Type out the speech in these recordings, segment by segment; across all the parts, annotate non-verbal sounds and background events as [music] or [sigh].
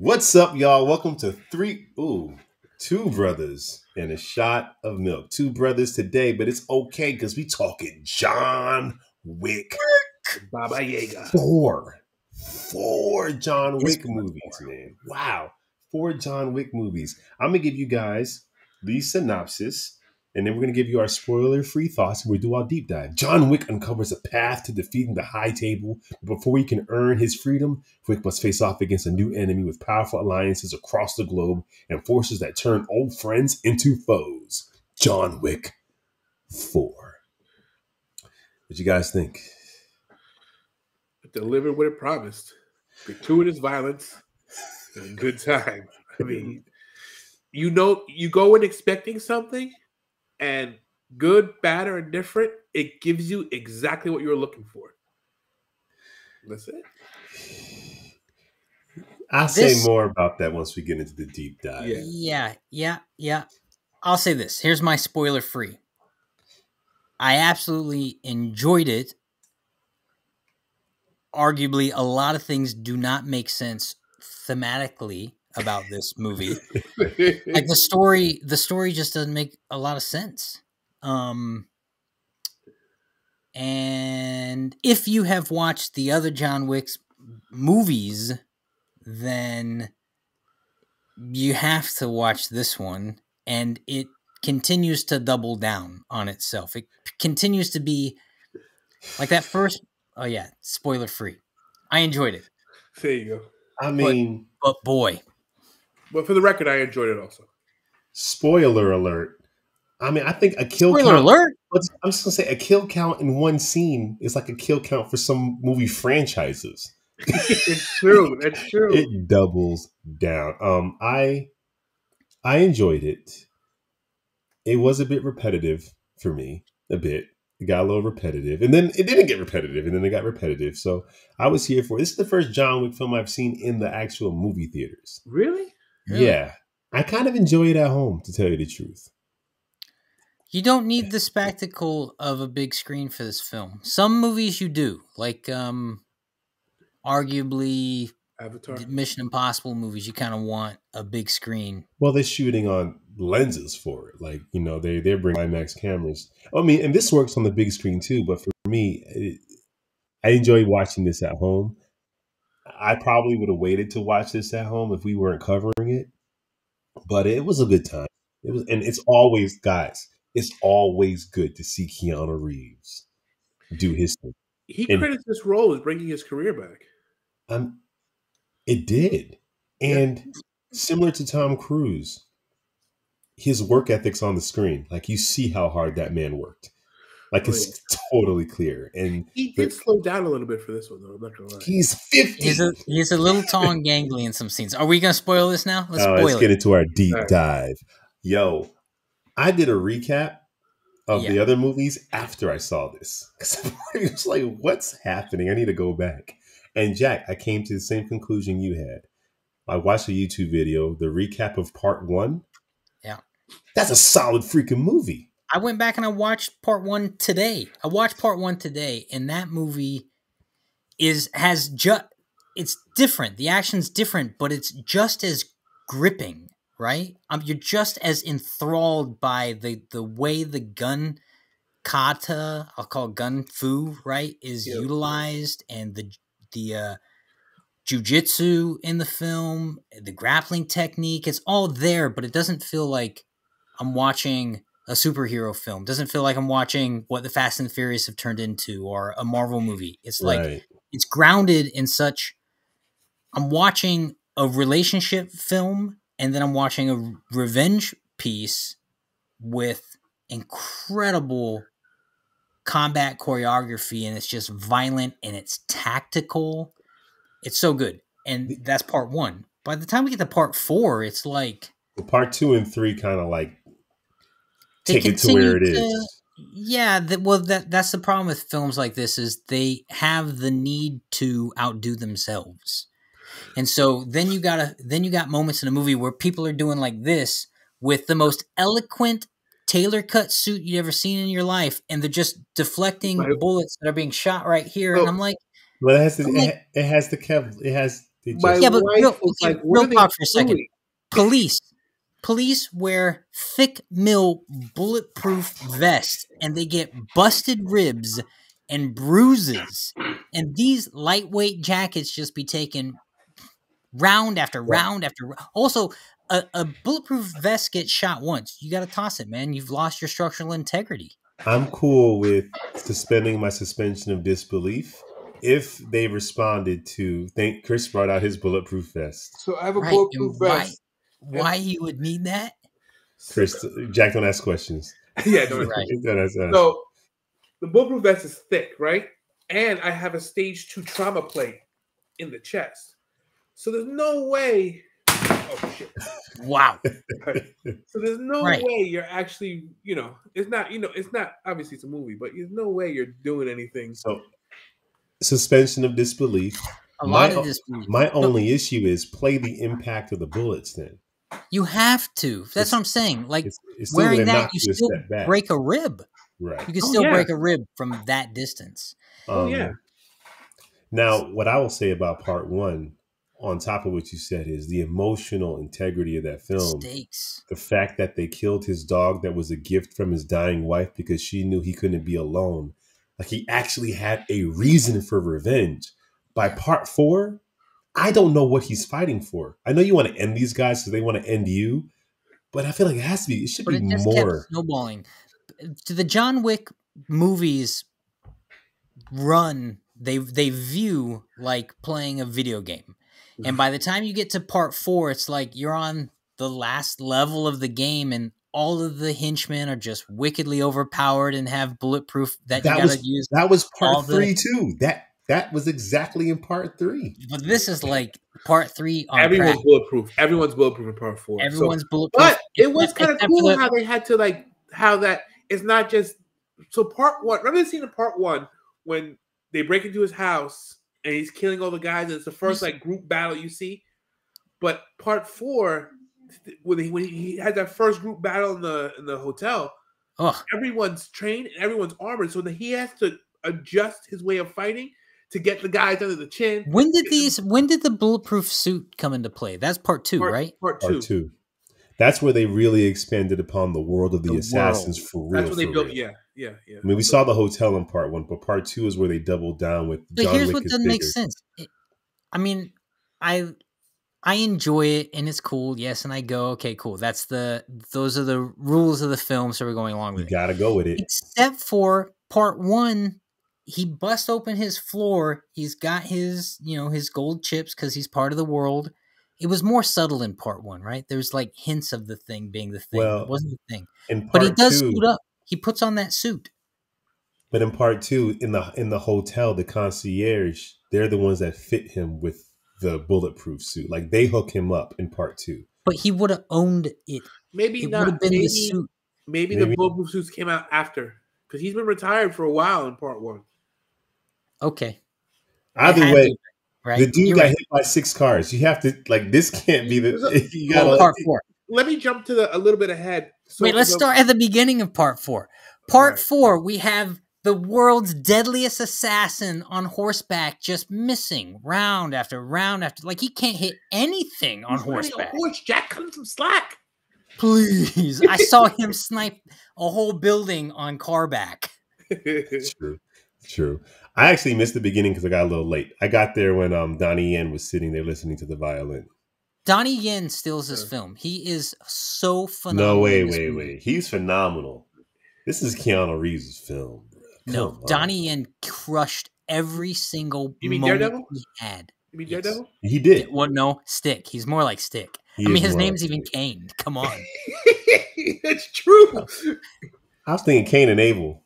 What's up, y'all? Welcome to three, ooh, two brothers and a shot of milk. Two brothers today, but it's okay because we talking John Wick. Baba Yaga. Four, four John Wick movies, man. Wow, four John Wick movies. I'm gonna give you guys the synopsis and then we're going to give you our spoiler free thoughts and we do our deep dive. John Wick uncovers a path to defeating the High Table. But before he can earn his freedom, Wick must face off against a new enemy with powerful alliances across the globe and forces that turn old friends into foes. John Wick 4. What you guys think? It delivered what it promised. Gratuitous violence and good time. I mean, you know, you go in expecting something and good, bad, or indifferent, it gives you exactly what you're looking for. That's it. I'll this, say more about that once we get into the deep dive. Yeah. yeah, yeah, yeah. I'll say this. Here's my spoiler free. I absolutely enjoyed it. Arguably, a lot of things do not make sense thematically about this movie. [laughs] like the story, the story just doesn't make a lot of sense. Um, and if you have watched the other John Wick's movies, then you have to watch this one, and it continues to double down on itself. It continues to be like that first. Oh yeah, spoiler free. I enjoyed it. There you go. I mean, but, but boy, but for the record, I enjoyed it also. Spoiler alert. I mean, I think a kill count Spoiler count. alert. I'm just gonna say a kill count in one scene is like a kill count for some movie franchises. [laughs] it's true. That's true. It doubles down. Um, I I enjoyed it. It was a bit repetitive for me, a bit. It got a little repetitive, and then it didn't get repetitive, and then it got repetitive. So I was here for. It. This is the first John Wick film I've seen in the actual movie theaters. Really? Really? Yeah. I kind of enjoy it at home, to tell you the truth. You don't need the spectacle of a big screen for this film. Some movies you do, like um arguably Avatar, Mission Impossible movies. You kind of want a big screen. Well, they're shooting on lenses for it, like you know they they're bringing IMAX cameras. I mean, and this works on the big screen too. But for me, it, I enjoy watching this at home. I probably would have waited to watch this at home if we weren't covering it. But it was a good time. It was, and it's always, guys, it's always good to see Keanu Reeves do his thing. He and, credits this role as bringing his career back. Um, it did, and yeah. similar to Tom Cruise, his work ethics on the screen, like you see how hard that man worked. Like it's totally clear. And he did the, slow down a little bit for this one, though. I'm not gonna lie. He's fifty. He's a, he's a little tall and gangly in some scenes. Are we gonna spoil this now? Let's, oh, let's get into our deep right. dive. Yo, I did a recap of yeah. the other movies after I saw this because I was [laughs] like, "What's happening? I need to go back." And Jack, I came to the same conclusion you had. I watched a YouTube video, the recap of part one. Yeah, that's a solid freaking movie. I went back and I watched part one today. I watched part one today, and that movie is has just it's different. The action's different, but it's just as gripping, right? Um, you're just as enthralled by the the way the gun kata, I'll call gun fu, right, is yep. utilized, and the the uh, jujitsu in the film, the grappling technique. It's all there, but it doesn't feel like I'm watching a superhero film. Doesn't feel like I'm watching what the Fast and the Furious have turned into or a Marvel movie. It's like right. it's grounded in such I'm watching a relationship film and then I'm watching a revenge piece with incredible combat choreography and it's just violent and it's tactical. It's so good. And that's part 1. By the time we get to part 4, it's like part 2 and 3 kind of like take it to where it to, is. Yeah, that, well, that that's the problem with films like this is they have the need to outdo themselves, and so then you gotta then you got moments in a movie where people are doing like this with the most eloquent tailor cut suit you've ever seen in your life, and they're just deflecting right. bullets that are being shot right here, and I'm like, well, it has to, like, it has to, Kev, it has They My just- Yeah, but wife real- okay, like, real talk for a second. police police wear thick mill bulletproof vests and they get busted ribs and bruises and these lightweight jackets just be taken round after Right. round after rou- also a, a bulletproof vest gets shot once you got to toss it man you've lost your structural integrity I'm cool with suspending my suspension of disbelief if they responded to. Think Chris brought out his bulletproof vest. So I have a right bulletproof and why, vest. Why you would need that Chris, Jack, don't ask questions. [laughs] yeah, no, Right. Don't ask- don't ask. So the bulletproof vest is thick, right? And I have a stage two trauma plate in the chest. So there's no way. Oh shit. wow [laughs] So there's no Right. way you're actually, you know, it's not, you know, it's not obviously it's a movie, but there's no way you're doing anything. So, suspension of disbelief. a lot My- of this My only issue is play the impact of the bullets. Then you have to that's It's- what i'm saying like it's, it's wearing that you you still break a rib right. You can Oh, still yeah. break a rib from that distance. Oh, Um, yeah. Now, what I will say about part one, on top of what you said, is the emotional integrity of that film. Stakes. The fact that they killed his dog that was a gift from his dying wife because she knew he couldn't be alone. Like he actually had a reason for revenge. By part four, I don't know what he's fighting for. I know you want to end these guys because they want to end you, but I feel like it has to be. It should But be it more. snowballing. To the John Wick movies run, they they view like playing a video game. And by the [sighs] time you get to part four, it's like you're on the last level of the game and all of the henchmen are just wickedly overpowered and have bulletproof that, That you gotta was- use. That was part the- three too. That that was exactly in part three. But this is like part three on Everyone's crack. bulletproof. Everyone's bulletproof in part four. So- Everyone's bulletproof. but it was kind of cool the- how they had to like how that it's not just so part one. Remember the scene in part one when they break into his house and he's killing all the guys, and it's the first like group battle you see. But part four, when he when he had that first group battle in the in the hotel, Ugh. everyone's trained and everyone's armored, so that he has to adjust his way of fighting to get the guys under the chin. When did these? When did the bulletproof suit come into play? That's part two, Part, right? Part two. Part two. That's where they really expanded upon the world of the, The assassins world. for real. That's what they built. real. Yeah, yeah, yeah. I mean, we saw the hotel in part one, but part two is where they doubled down with But John here's Wick what is doesn't make sense. It- I mean, I I enjoy it and it's cool. Yes, and I go, okay, cool. That's the those are the rules of the film, so we're going along You with it. gotta go with it. Except for part one, he busts open his floor. He's got his you know his gold chips because he's part of the world. It was more subtle in part one, right? There's like hints of the thing being the thing. Well, it wasn't the thing. In But he does two, suit up. He puts on that suit. but in part two, in the in the hotel, the concierge, they're the ones that fit him with the bulletproof suit. Like they hook him up in part two. But he would have owned it. Maybe It not. been maybe, the suit. maybe, Maybe- the bulletproof suits came out after because he's been retired for a while in part one. Okay. Either way, to, right? the dude You're got right. hit by six cars. You have to like this can't be the [laughs] you Oh, gotta part four. Let me jump to the a little bit ahead. So Wait, let's the- start at the beginning of part four. Part Right. four, we have the world's deadliest assassin on horseback just missing round after round after. Like he can't hit anything on He's riding a horseback. Horse, Jack, cut him some slack. Please. I [laughs] saw him snipe a whole building on car back. True. True. I actually missed the beginning because I got a little late. I got there when um Donnie Yen was sitting there listening to the violin. Donnie Yen steals this Sure. film. He is so phenomenal. No, wait, in wait, movie. wait. He's phenomenal. This is Keanu Reeves' film. bro. No, Come on. Donnie Yen crushed every single You mean moment Daredevil? he had. You mean Yes. Daredevil? He did. Well, no, Stick. He's more like Stick. He I mean, his name's like even Stick. Kane. Come on. [laughs] it's true. I was thinking Cain and Abel.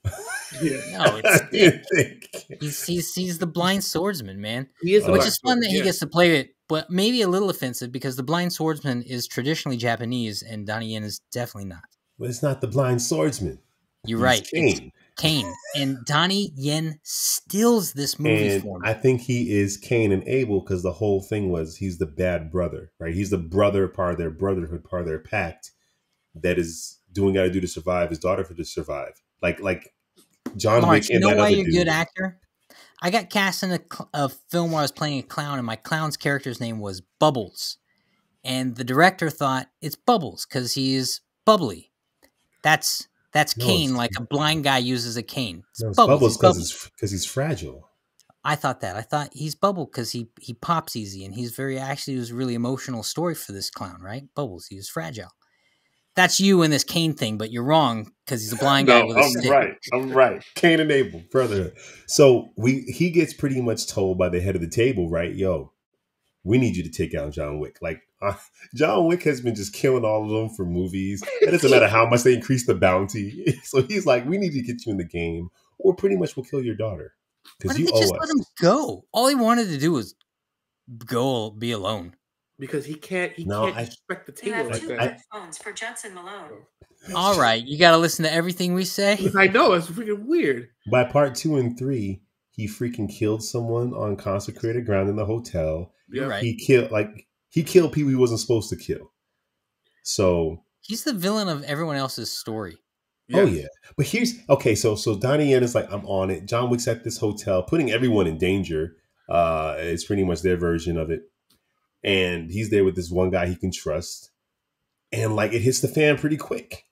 Yeah. No, [laughs] it's I think- He's, he's he's the blind swordsman, man. He is, Which is fun that he Sword, gets to play it, but maybe a little offensive because the blind swordsman is traditionally Japanese and Donnie Yen is definitely not. But it's not the blind swordsman. You're He's right. It's Cain. Kane. And Donnie Yen steals this movie And for me. I think he is Cain and Abel because the whole thing was he's the bad brother, right? He's the brother, part of their brotherhood, part of their pact that is doing got to do to survive his daughter for to survive. Like like John Mark, Wick you know why you're a good actor? I got cast in a, a film where I was playing a clown, and my clown's character's name was Bubbles, and the director thought it's Bubbles because he's bubbly. That's that's No, cane, like a blind guy uses a cane. It's No, it's Bubbles. bubbles he's because because he's fragile. I thought that. I thought he's Bubble because he he pops easy, and he's very actually it was a really emotional story for this clown, right? Bubbles, he was fragile. That's you in this cane thing, but you're wrong because he's a blind guy No, with a I'm stick. right. I'm right. Cain and Abel, brotherhood. So we he gets pretty much told by the head of the table, right? Yo, we need you to take out John Wick. Like uh, John Wick has been just killing all of them for movies. It doesn't matter how much they increase the bounty. [laughs] So he's like, we need to get you in the game, or pretty much we'll kill your daughter because you owe just us. let him go? All he wanted to do was go be alone. Because he can't. He No, can't I- respect the You table have like two that. headphones for Judson Malone. All right, you got to listen to everything we say. [laughs] I know it's freaking weird. By part two and three, he freaking killed someone on consecrated ground in the hotel. You're Yeah. right. He killed like he killed people he wasn't supposed to kill. So He's the villain of everyone else's story. Oh yeah, but here's okay. So so Donnie Yen is like, I'm on it. John Wick's at this hotel, putting everyone in danger. Uh, it's pretty much their version of it, and he's there with this one guy he can trust, and like it hits the fan pretty quick.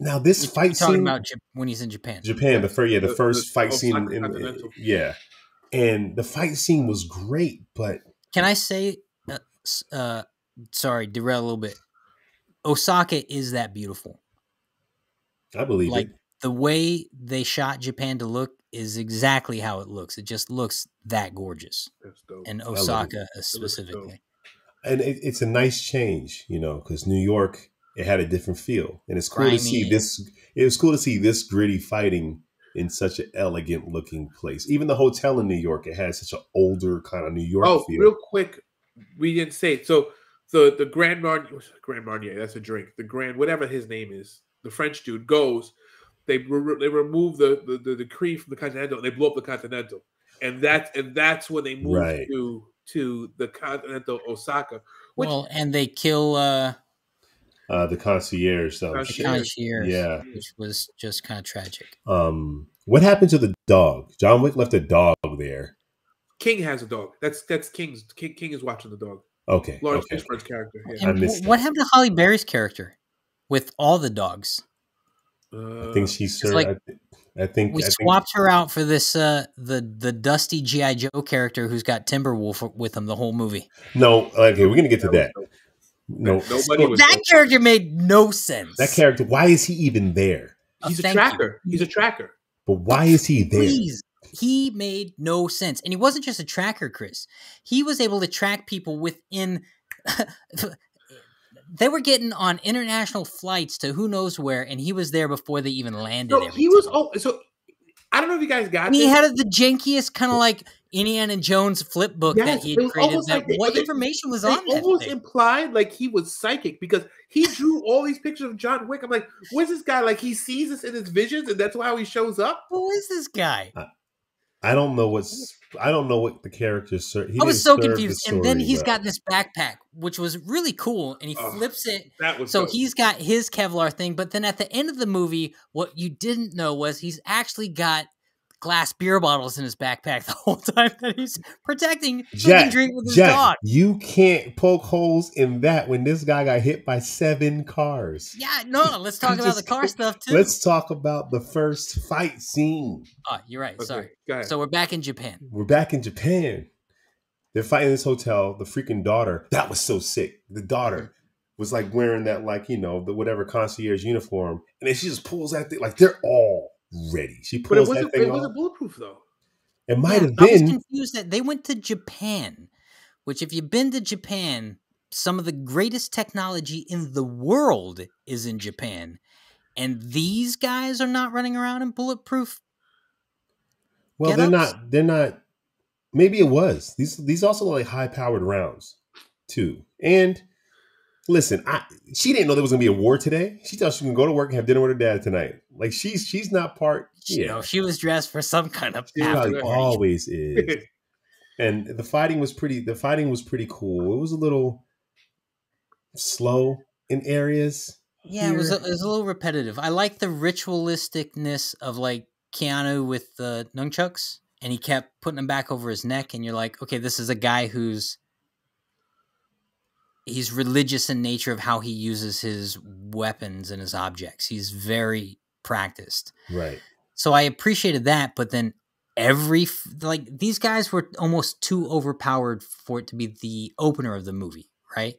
Now this You're fight talking scene, about Jap- when he's in Japan. Japan, the first yeah, the, The- first the fight scene, Osaka in, Continental. yeah, and the fight scene was great, but Can I say, uh, s- uh, sorry, derail a little bit. Osaka is that beautiful. I believe Like it. The way they shot Japan to look is exactly how it looks. It just looks that gorgeous, That's dope. and love it. Osaka specifically. and it, it's a nice change, you know, because New York it had a different feel, and it's cool to see this. It was cool to see this gritty fighting in such an elegant looking place. Even the hotel in New York, it had such an older kind of New York Oh, feel. real quick, we didn't say it. So the the Grand Marnier, Grand Marnier, that's a drink. The Grand, whatever his name is, the French dude goes. They re- they remove the, the the decree from the Continental. and They blow up the Continental, and that's and that's when they move Right. to to the Continental Osaka. Which well, and they kill uh, uh, the concierge, so Concierge. the concierge, Yeah. which was just kind of tragic. Um, what happened to the dog? John Wick left a dog there. King has a dog. That's that's King's King. King is watching the dog. Okay, Laurence okay. Fishburne's character. Yeah. And missed what that. happened to Halle Berry's character with all the dogs? Uh, I think she served. like- I, thi- I think We I think- swapped her out for this uh the the dusty GI Joe character who's got Timberwolf with him the whole movie. no. Okay, we're gonna get to that. was. No, Nobody was- That character made no sense. that character. Why is he even there? Uh, He's a thank you. tracker. He's a tracker. But why is he there? Please. He made no sense. And he wasn't just a tracker, Chris. He was able to track people within [laughs] they were getting on international flights to who knows where, and he was there before they even landed. So he was. time. Oh, so I don't know if you guys got. And he had the jankiest kind of like Indiana Jones flip book Yes, that he had created. That, like they- what they- information was They on that almost thing? implied like he was psychic because he [laughs] drew all these pictures of John Wick. I'm like, what's this guy like? He sees us in his visions, and that's why he shows up. Who is this guy? I don't know what's. I don't know what the character. Ser- he I was so the confused. And then he's well. got this backpack, which was really cool, and he flips it. That was So dope. he's got his Kevlar thing, but then at the end of the movie, what you didn't know was he's actually got glass beer bottles in his backpack the [laughs] whole time that he's protecting so Jack, drink with his Jack, dog. you can't poke holes in that when this guy got hit by seven cars. Yeah, no, let's talk [laughs] about the car stuff too. Let's talk about the first fight scene. oh, you're right. Okay, Sorry. So we're back in Japan. We're back in Japan. They're fighting in this hotel. The freaking daughter. That was so sick. The daughter mm-hmm. was like wearing that, like, you know, the whatever concierge uniform. And then she just pulls that thing. Like, they're all ready. She but it pulls that wasn't. thing It wasn't bulletproof though. It might Yeah, have I was been. confused that they went to Japan, which, if you've been to Japan, some of the greatest technology in the world is in Japan. And these guys are not running around in bulletproof. Well, they're not. They're not. Maybe it was. These these also like high powered rounds, too. And listen, I she didn't know there was gonna be a war today. She thought she can go to work and have dinner with her dad tonight. Like she's she's not part. You Yeah, know, she was dressed for some kind of she always is. and the fighting was pretty. The fighting was pretty cool. It was a little slow in areas. Yeah, it was, a, it was a little repetitive. I like the ritualisticness of like Keanu with the nunchucks and he kept putting them back over his neck, and you're like, okay, this is a guy who's he's religious in nature of how he uses his weapons and his objects. He's very practiced. Right. So I appreciated that, but then every like these guys were almost too overpowered for it to be the opener of the movie, right?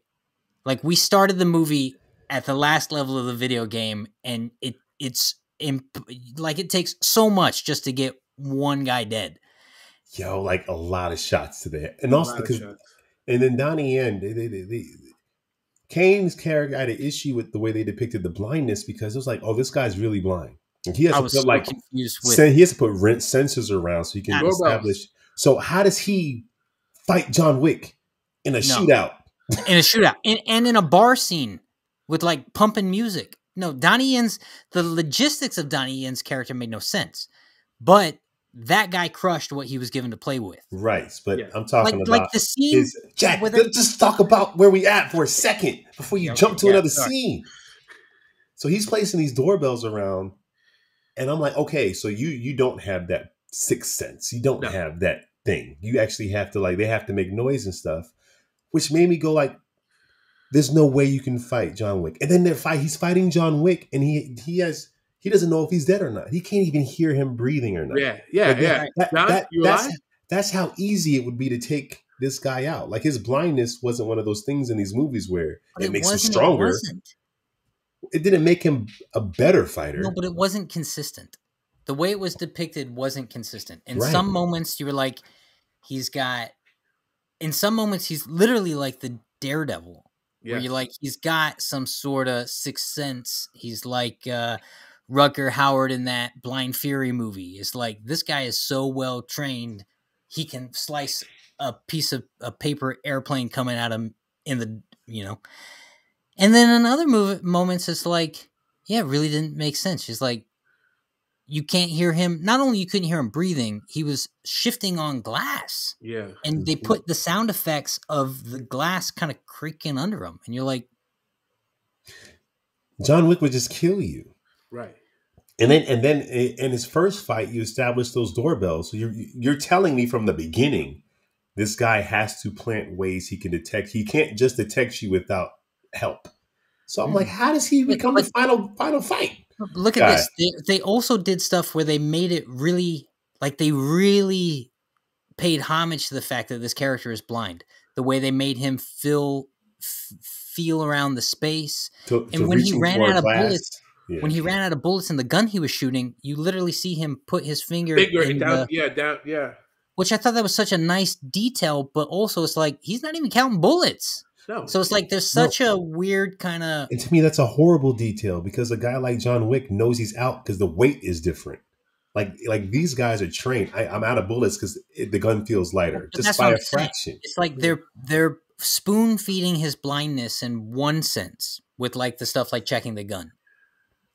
Like we started the movie at the last level of the video game and it it's imp- like it takes so much just to get one guy dead. Yo, like a lot of shots to that. And A also lot of because shots. And then Donnie Yen, they, they, they, they, Kane's character had an issue with the way they depicted the blindness because it was like, oh, this guy's really blind. And he has I to was put so like confused with he has to put rent sensors around so he can establish. So how does he fight John Wick in a No. shootout? in a shootout and, and in a bar scene with like pumping music. No, Donnie Yen's the logistics of Donnie Yen's character made no sense, but that guy crushed what he was given to play with. Right, but Yeah. I'm talking Like, about like the scene. is Jack. where let's just talk about where we at for a second before you Yeah, jump to yeah, another sorry. scene. So he's placing these doorbells around, and I'm like, okay, so you you don't have that sixth sense. You don't No. have that thing. You actually have to like they have to make noise and stuff, which made me go like, there's no way you can fight John Wick. And then they fight. He's fighting John Wick, and he he has he doesn't know if he's dead or not. He can't even hear him breathing or not. Yeah, yeah, Like, yeah. that- John, that- you that's, alive? that's how easy it would be to take this guy out. Like his blindness wasn't one of those things in these movies where but it, makes him stronger. It It, didn't make him a better fighter. No, but it wasn't consistent. The way it was depicted wasn't consistent. In Right. some moments, you were like, he's got. In some moments, he's literally like the daredevil. Yeah. where you're like he's got some sort of sixth sense. He's like uh Rutger Hauer in that Blind Fury movie. It's like this guy is so well trained, he can slice a piece of a paper airplane coming at him in the you know. And then in other mov- moments, it's like, yeah, it really didn't make sense. She's like, you can't hear him. Not only you couldn't hear him breathing, he was shifting on glass Yeah. and they mm-hmm. put the sound effects of the glass kind of creaking under him, and you're like, John Wick would just kill you. Right. And then, and then, eh, in his first fight, you establish those doorbells. So you're you're telling me from the beginning, this guy has to plant ways he can detect. He can't just detect you without help. So I'm like, hmm. how does he Yeah, become the final final fight? look at Guy. this. They, they also did stuff where they made it really like they really paid homage to the fact that this character is blind. The way they made him feel f- feel around the space. To, And when he ran out of glass. bullets- Yeah. When he ran out of bullets in the gun he was shooting, you literally see him put his finger, Finger in down. the, yeah, down. Yeah. which I thought that was such a nice detail, but also it's like he's not even counting bullets. No. So it's like there's No. such a weird kind of And to me, that's a horrible detail because a guy like John Wick knows he's out because the weight is different. Like, like these guys are trained. I, I'm out of bullets because the gun feels lighter, But just by what a I'm saying. fraction. It's like they're they're spoon feeding his blindness in one sense with like the stuff like checking the gun.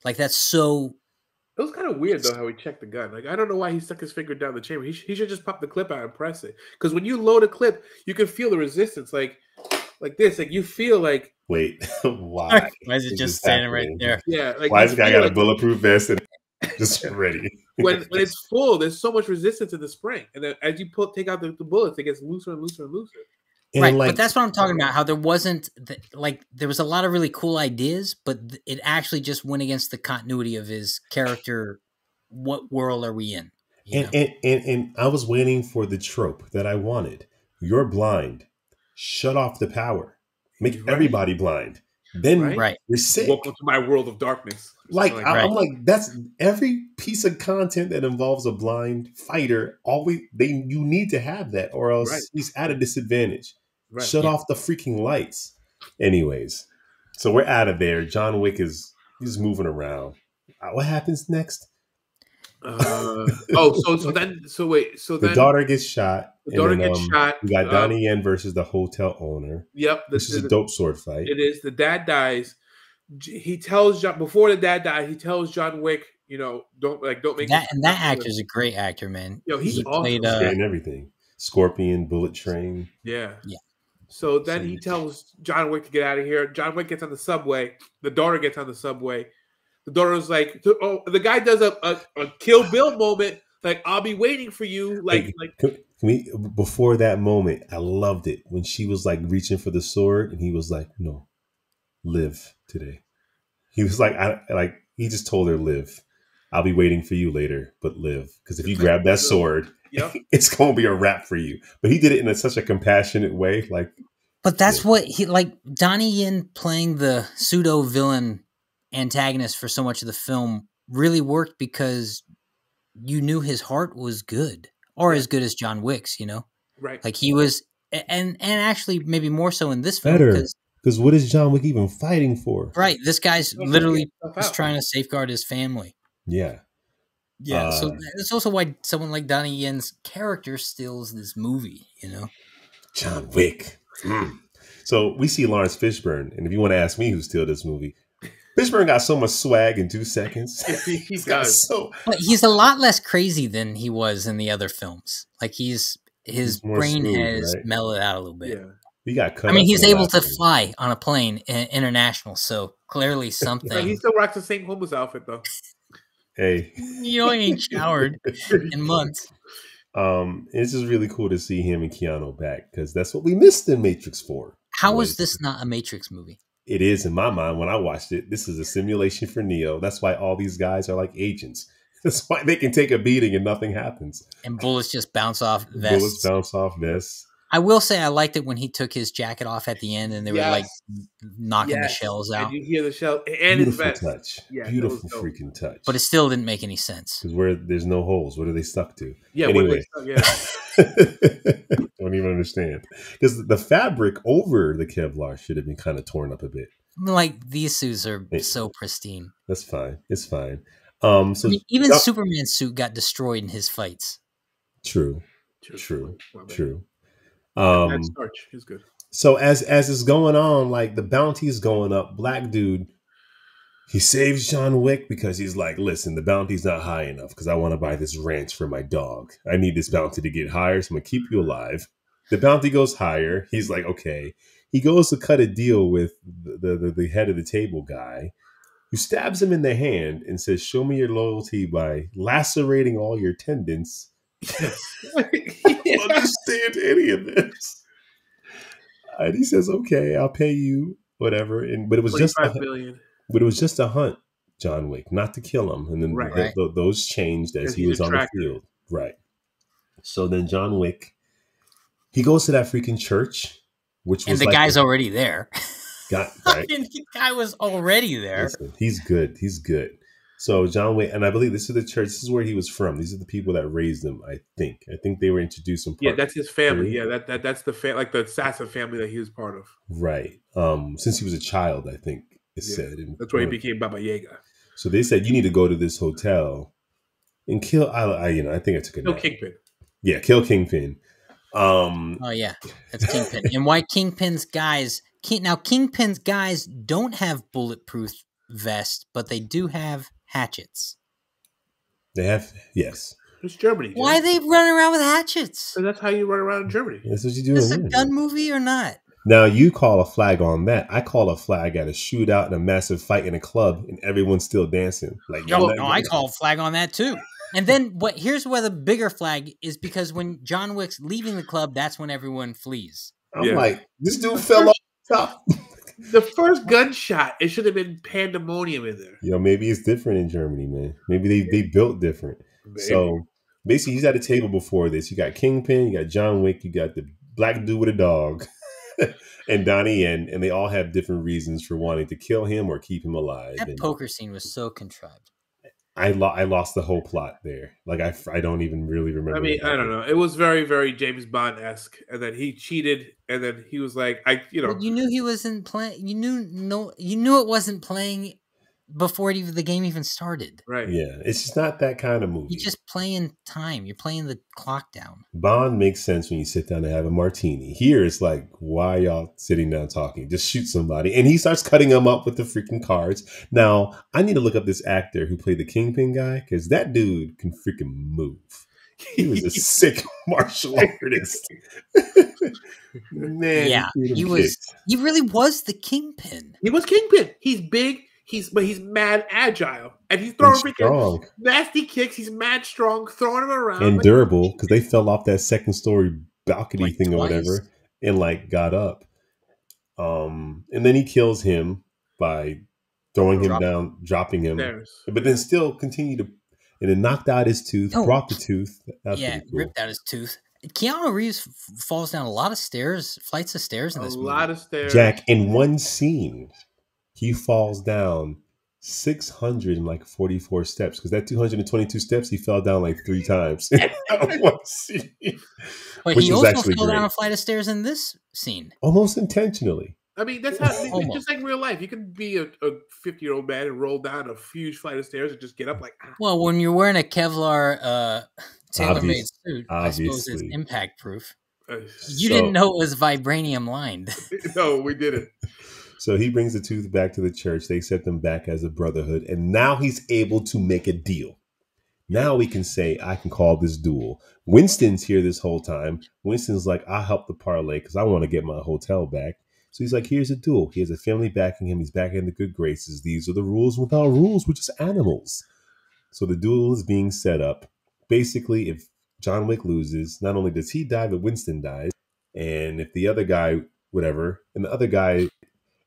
Like that's so It was kind of weird though how he checked the gun. Like I don't know why he stuck his finger down the chamber. He, sh- he should just pop the clip out and press it. Because when you load a clip, you can feel the resistance. Like like this. Like you feel like Wait, [laughs] why? why is it just is standing right there? yeah. Like Why you this guy feel got a bulletproof vest and [laughs] just ready? when [laughs] when it's full, there's so much resistance in the spring, and then as you pull take out the, the bullets, it gets looser and looser and looser. And right, like, but that's what I'm talking about. How there wasn't the, like there was a lot of really cool ideas, but th- it actually just went against the continuity of his character. What world are we in? And, and, and, and I was waiting for the trope that I wanted. You're blind. Shut off the power. Make Right. everybody blind. Then Right. right, you're sick. Welcome to my world of darkness. like, Something I- I'm Right. like that's every piece of content that involves a blind fighter. Always they you need to have that, or else Right. he's at a disadvantage. Right. Shut Yeah. off the freaking lights. Anyways, so we're out of there. John Wick is he's moving around. Uh, what happens next? Uh, oh, so so then so wait so The then daughter gets shot. the and daughter then, gets um, shot. We got um, Donnie Yen versus the hotel owner. Yep. The, This is the- a dope sword fight. It is. The dad dies. He tells John before the dad dies. He tells John Wick, you know, don't like don't make that and that actor is a great actor, man. Yo, he's he awesome. played uh, and everything. Scorpion, Bullet Train. Yeah. Yeah. So then he tells John Wick to get out of here. John Wick gets on the subway. The daughter gets on the subway. The daughter was like, oh, the guy does a, a, a Kill Bill moment, like I'll be waiting for you. Like Hey, like Can, can we before that moment? I loved it when she was like reaching for the sword, and he was like, "No, live today." He was like, "I like." He just told her, "Live. I'll be waiting for you later, but live." Because if you grab that sword, yep. [laughs] it's gonna be a wrap for you. But he did it in a, such a compassionate way, like But that's Yeah. what he like Donnie Yen playing the pseudo villain antagonist for so much of the film really worked because you knew his heart was good or as good as John Wick's, you know? Right. Like he was and and actually maybe more so in this film Better. because because what is John Wick even fighting for? right, this guy's literally figure just trying to safeguard his family. Yeah, Yeah, so Uh, that's also why someone like Donnie Yen's character steals this movie, you know? John Wick. Mm. So we see Laurence Fishburne, and if you want to ask me who steal this movie, Fishburne got so much swag in two seconds. [laughs] he, he [laughs] He's got so But he's a lot less crazy than he was in the other films. Like he's his He's brain smooth, has right? mellowed out a little bit. Yeah. he got cut. I mean, he's able to movie. fly on a plane i- international, so clearly [laughs] Like, he still rocks the same homeless outfit though. Hey, [laughs] you know, he ain't showered [laughs] in months. um, it's just really cool to see him and Keanu back because that's what we missed in Matrix Four. How Was- this not a Matrix movie? It is in my mind when I watched it. This is a simulation for Neo. That's why all these guys are like agents. [laughs] That's why they can take a beating and nothing happens. And bullets just bounce off Bullets bounce off vests. I will say I liked it when he took his jacket off at the end and they were like knocking Yes. the shells out. And you hear the shell and his Beautiful vest. touch. Yeah, Beautiful was dope. freaking touch. But it still didn't make any sense. because where there's no holes, what are they stuck to? Yeah, what Anyway. they- yeah. [laughs] Don't even understand because the fabric over the Kevlar should have been kind of torn up a bit. Like these suits are Hey. so pristine. That's fine. It's fine. Um. So I mean, even Yup. Superman's suit got destroyed in his fights. true. True. My bad. True. Um. starch is good. So as as it's going on, like the bounty's going up. Black dude, he saves John Wick because he's like, listen, the bounty's not high enough because I want to buy this ranch for my dog. I need this bounty to get higher, so I'm gonna keep you alive. The bounty goes higher. He's like, okay. He goes to cut a deal with the the, the head of the table guy, who stabs him in the hand and says, "Show me your loyalty by lacerating all your tendons." [laughs] I don't understand any of this. And he says, "Okay, I'll pay you whatever." And but it was just, a, billion. but it was just a hunt, John Wick, not to kill him. And then Right. th- th- those changed as he was on the field, right? So then John Wick, he goes to that freaking church, which And was the like guy's a- already there. got I right. mean, [laughs] the guy was already there. Listen, he's good. He's good. So John Wayne, and I believe this is the church. This is where he was from. These are the people that raised him. I think. I think they were introduced in. Yeah, that's his family. three. Yeah, that, that that's the fa- like the Sassa family that he was part of. right. Um, since he was a child, I think it Yeah, said. And That's where he became Baba Yaga. So they said you need to go to this hotel and kill. I, I you know, I think I took a No nap. Kingpin. Yeah, kill Kingpin. Um, Oh yeah, that's Kingpin. and why Kingpin's guys? King, now Kingpin's guys don't have bulletproof vests, but they do have hatchets. they have yes. It's Germany. Why are they running around with hatchets? And that's how you run around in Germany. That's what you do. Is this a gun movie or not? Now you call a flag on that. I call a flag at a shootout and a massive fight in a club, and everyone's still dancing. Like oh, Yo, no. I call a flag on that too. And then what? Here's where the bigger flag is because when John Wick's leaving the club, that's when everyone flees. I'm Yeah. like, this dude fell off the top. [laughs] The first gunshot, it should have been pandemonium in there. Yo, maybe it's different in Germany, man. Maybe they they built different. Maybe. So basically, he's at a table before this. You got Kingpin, you got John Wick, you got the black dude with a dog, [laughs] and Donnie Yen, and they all have different reasons for wanting to kill him or keep him alive. That And poker scene was so contrived. I lo- I lost the whole plot there. Like I, I don't even really remember. I mean, I don't know. It was very, very James Bond esque, and then he cheated, and then he was like, "I, you know, But you knew he wasn't playing. You knew no. You knew it wasn't playing before it even the game even started. right? Yeah, it's just not that kind of movie. You're just playing time. You're playing the clock down. Bond makes sense when you sit down and have a martini. Here, it's like, why y'all sitting down talking? Just shoot somebody. And he starts cutting them up with the freaking cards. Now, I need to look up this actor who played the Kingpin guy because that dude can freaking move. He was a [laughs] sick [laughs] martial artist. [laughs] Man, Yeah, threw them he was- kicks. He really was the kingpin. He was Kingpin. He's big. He's but he's mad agile, and he's throwing And freaking strong nasty kicks. He's mad strong, throwing them around. and Like, durable because they fell off that second story balcony Like thing or whatever and like got up. Um, and then he kills him by throwing him Drop- down, dropping him, stairs. but then still continue to, and then knocked out his tooth, Oh. brought the tooth. That's yeah, cool. ripped out his tooth. Keanu Reeves falls down a lot of stairs, flights of stairs in this A this lot of stairs. Jack, in one scene, he falls down 644 steps because that 222 steps, he fell down like three times in that one scene. but which he also actually fell down a flight of stairs in this scene. Almost intentionally. I mean, that's how it's just like real life. You can be a 50 year old man and roll down a huge flight of stairs and just get up like, ah. Well, when you're wearing a Kevlar uh, tailor-made Obvious- suit, I suppose it's obviously. impact proof. uh, You So- didn't know it was vibranium lined. [laughs] no, we didn't. So he brings the tooth back to the church. They accept them back as a brotherhood. And now he's able to make a deal. Now we can say, I can call this duel. Winston's here this whole time. Winston's like, I'll help the parlay because I want to get my hotel back. So he's like, here's a duel. He has a family backing him. He's back in the good graces. These are the rules without rules. We're just animals. So the duel is being set up. Basically, if John Wick loses, not only does he die, but Winston dies. And if the other guy, whatever, and the other guy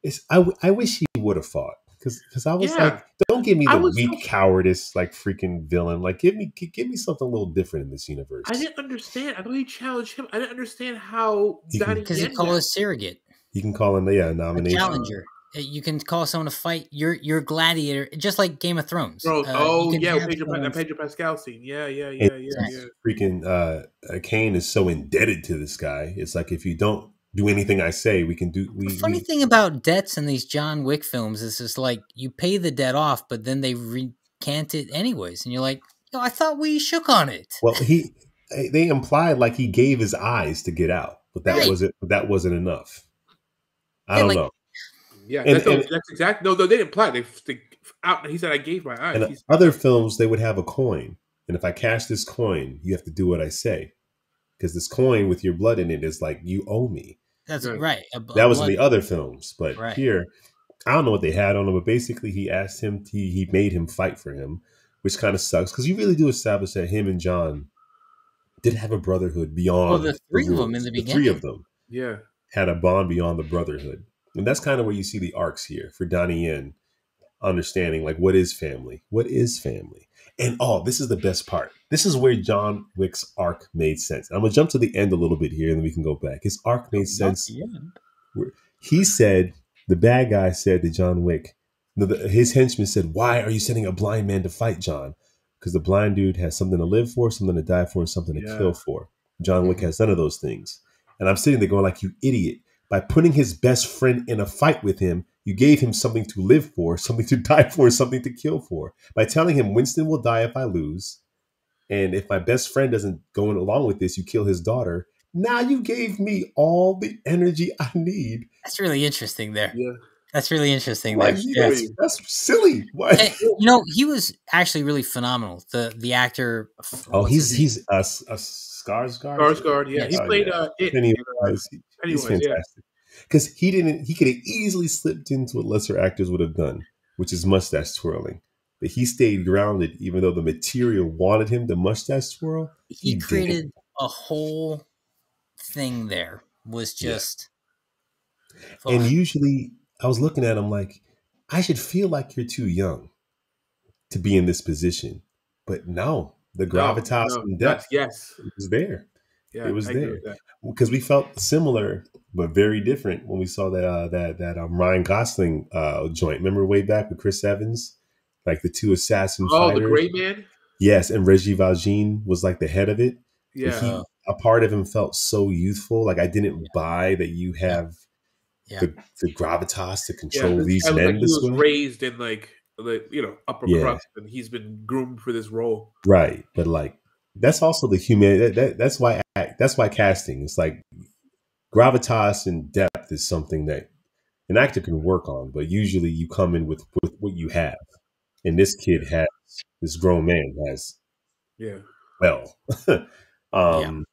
it's I, w- I wish he would have fought because because I was Yeah. like, don't give me the weak so- cowardice like freaking villain. Like give me give me something a little different in this universe. I didn't understand. I thought he challenged him. I didn't understand how He Because you Yen call got- a surrogate, You can call him yeah a a challenger. Uh, You can call someone to fight. You're you're gladiator, just like Game of Thrones. Bro, Uh, oh yeah, have Pedro, someone- Pedro Pascal scene. Yeah, yeah, yeah, yeah, yeah. Freaking uh, uh, Kane is so indebted to this guy. It's like if you don't do anything I say, we can do. We, The funny we- thing about debts in these John Wick films is just like you pay the debt off, but then they recant it anyways, and you're like, "Yo, I thought we shook on it." well, he eh, they implied like he gave his eyes to get out, but that Right. wasn't that wasn't enough. I Yeah, don't like- know. Yeah, And- that's, and- that's exactly. No, no, they didn't imply. They, they out. He said, "I gave my eyes." In He's- other films, they would have a coin, and if I cash this coin, you have to do what I say, because this coin with your blood in it is like you owe me. That's Right. right. a b- That a was in the other films, but Right. here, I don't know what they had on him, but basically, he asked him, he he made him fight for him, which kind of sucks because you really do establish that him and John did have a brotherhood beyond. Well, the three of them in rules. the three of them yeah, had a bond beyond the brotherhood. And that's kind of where you see the arcs here for Donnie Yen understanding like what is family? What is family? And oh, this is the best part. This is where John Wick's arc made sense. I'm gonna jump to the end a little bit here and then we can go back. His arc made sense. He said, the bad guy said to John Wick, his henchman said, Why are you sending a blind man to fight John? Because the blind dude has something to live for, something to die for, and something to Yeah. kill for. John Wick Mhm. has none of those things. And I'm sitting there going, like, you idiot. By putting his best friend in a fight with him, you gave him something to live for, something to [laughs] die for, something to kill for. By telling him Winston will die if I lose, and if my best friend doesn't go along with this, you kill his daughter. Now you gave me all the energy I need. That's really interesting there. yeah. That's really interesting Like, there. you- that's, that's silly. Why? And, you know, he was actually really phenomenal. The the actor. Oh, he's he's a, a Skarsgård. Skarsgård. Yeah, he Oh, played yeah. uh, it. Pennywise. uh, He's Pennywise, yeah. fantastic. Because he didn't. He could have easily slipped into what lesser actors would have done, which is mustache twirling. But he stayed grounded, even though the material wanted him to mustache twirl. he he did. created a whole thing there. Was Yeah. just. And usually, I was looking at him like, I should feel like you're too young to be in this position. But no, the gravitas No, no, and depth Yes. was there. Yeah, It was I there. because we felt similar but very different when we saw that uh, that that um, Ryan Gosling uh, joint. Remember way back with Chris Evans, like the two assassin Oh, fighters. the Gray Man. yes, and Reggie Valjean was like the head of it. Yeah. he, a part of him felt so youthful. Like I didn't buy that you have Yeah. the, the gravitas to control this these men like he this was way. raised in like the you know upper Yeah. crust, and he's been groomed for this role. Right, but like that's also the human. That, that, that's why act, that's why casting. It's like gravitas and depth is something that an actor can work on, but usually you come in with with what you have. And this kid has this grown man has Yeah. well. [laughs] um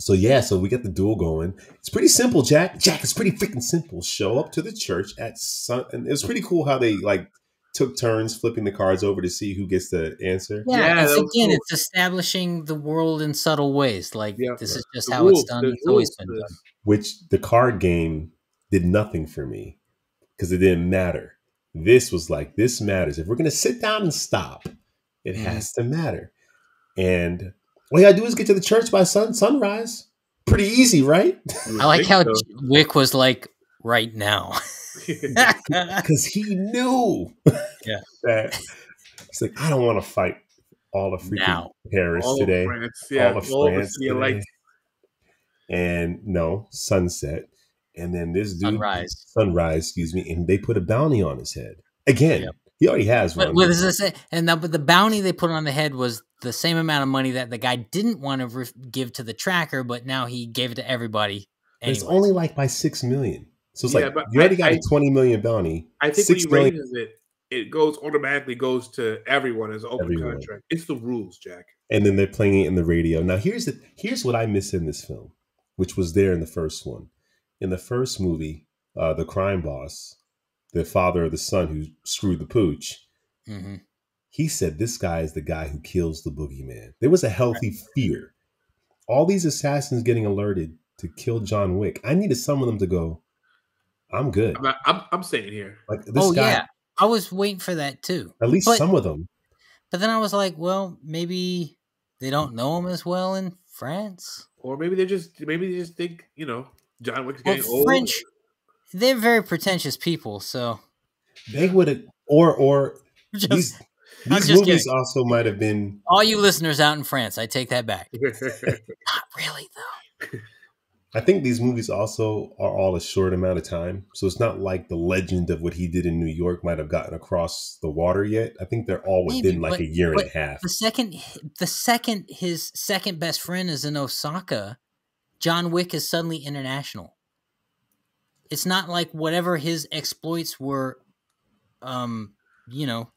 so yeah, so we get the duel going. It's pretty simple, Jack. Jack, it's pretty freaking simple. Show up to the church at sun and it's pretty cool how they like took turns flipping the cards over to see who gets the answer. Yeah, Yeah, it's, again, cool. it's establishing the world in subtle ways. Like Yeah. this is just The how rules, it's done. It's always been done. Which the card game did nothing for me because it didn't matter. This was like this matters. If we're gonna sit down and stop, it Mhm. has to matter. And all you gotta do is get to the church by sun sunrise. Pretty easy, right? I like how so. Wick was like right now. [laughs] because he knew Yeah. that it's like I don't want to fight all of freaking Now. Paris all today, of France, yeah, all of all France the city alike. today. and no sunset, and then this dude Sunrise. sunrise, excuse me, and they put a bounty on his head again. Yep. He already has one. what does it say? And the, but the bounty they put on the head was the same amount of money that the guy didn't want to re- give to the tracker, but now he gave it to everybody. It's Anyways. only like by six million, so it's Yeah, like but you already I- got a I- twenty million bounty. I think Six when he million- raises it, it goes automatically goes to everyone as an open Everyone. contract. It's the rules, Jack. and then they're playing it in the radio. Now here's the here's what I miss in this film, which was there in the first one. In the first movie, uh, the crime boss, the father of the son who screwed the pooch, Mhm. he said this guy is the guy who kills the boogeyman. There was a healthy fear. All these assassins getting alerted to kill John Wick. I needed some of them to go, I'm good. I'm, not, I'm, I'm saying here. Like this Oh guy, yeah, I was waiting for that too. at least But- some of them. But then I was like, well, maybe they don't know him as well in France. Or maybe they just maybe they just think, you know, John Wick's Well, getting old. French, they're very pretentious people. So They would have, or or just, these, these just movies kidding. also might have been all you listeners out in France, I take that back. [laughs] Not really though. [laughs] I think these movies also are all a short amount of time. So it's not like the legend of what he did in New York might have gotten across the water yet. I think they're all Maybe, within like but- a year and a half. The second, the second his second best friend is in Osaka, John Wick is suddenly international. It's not like whatever his exploits were, um, you know,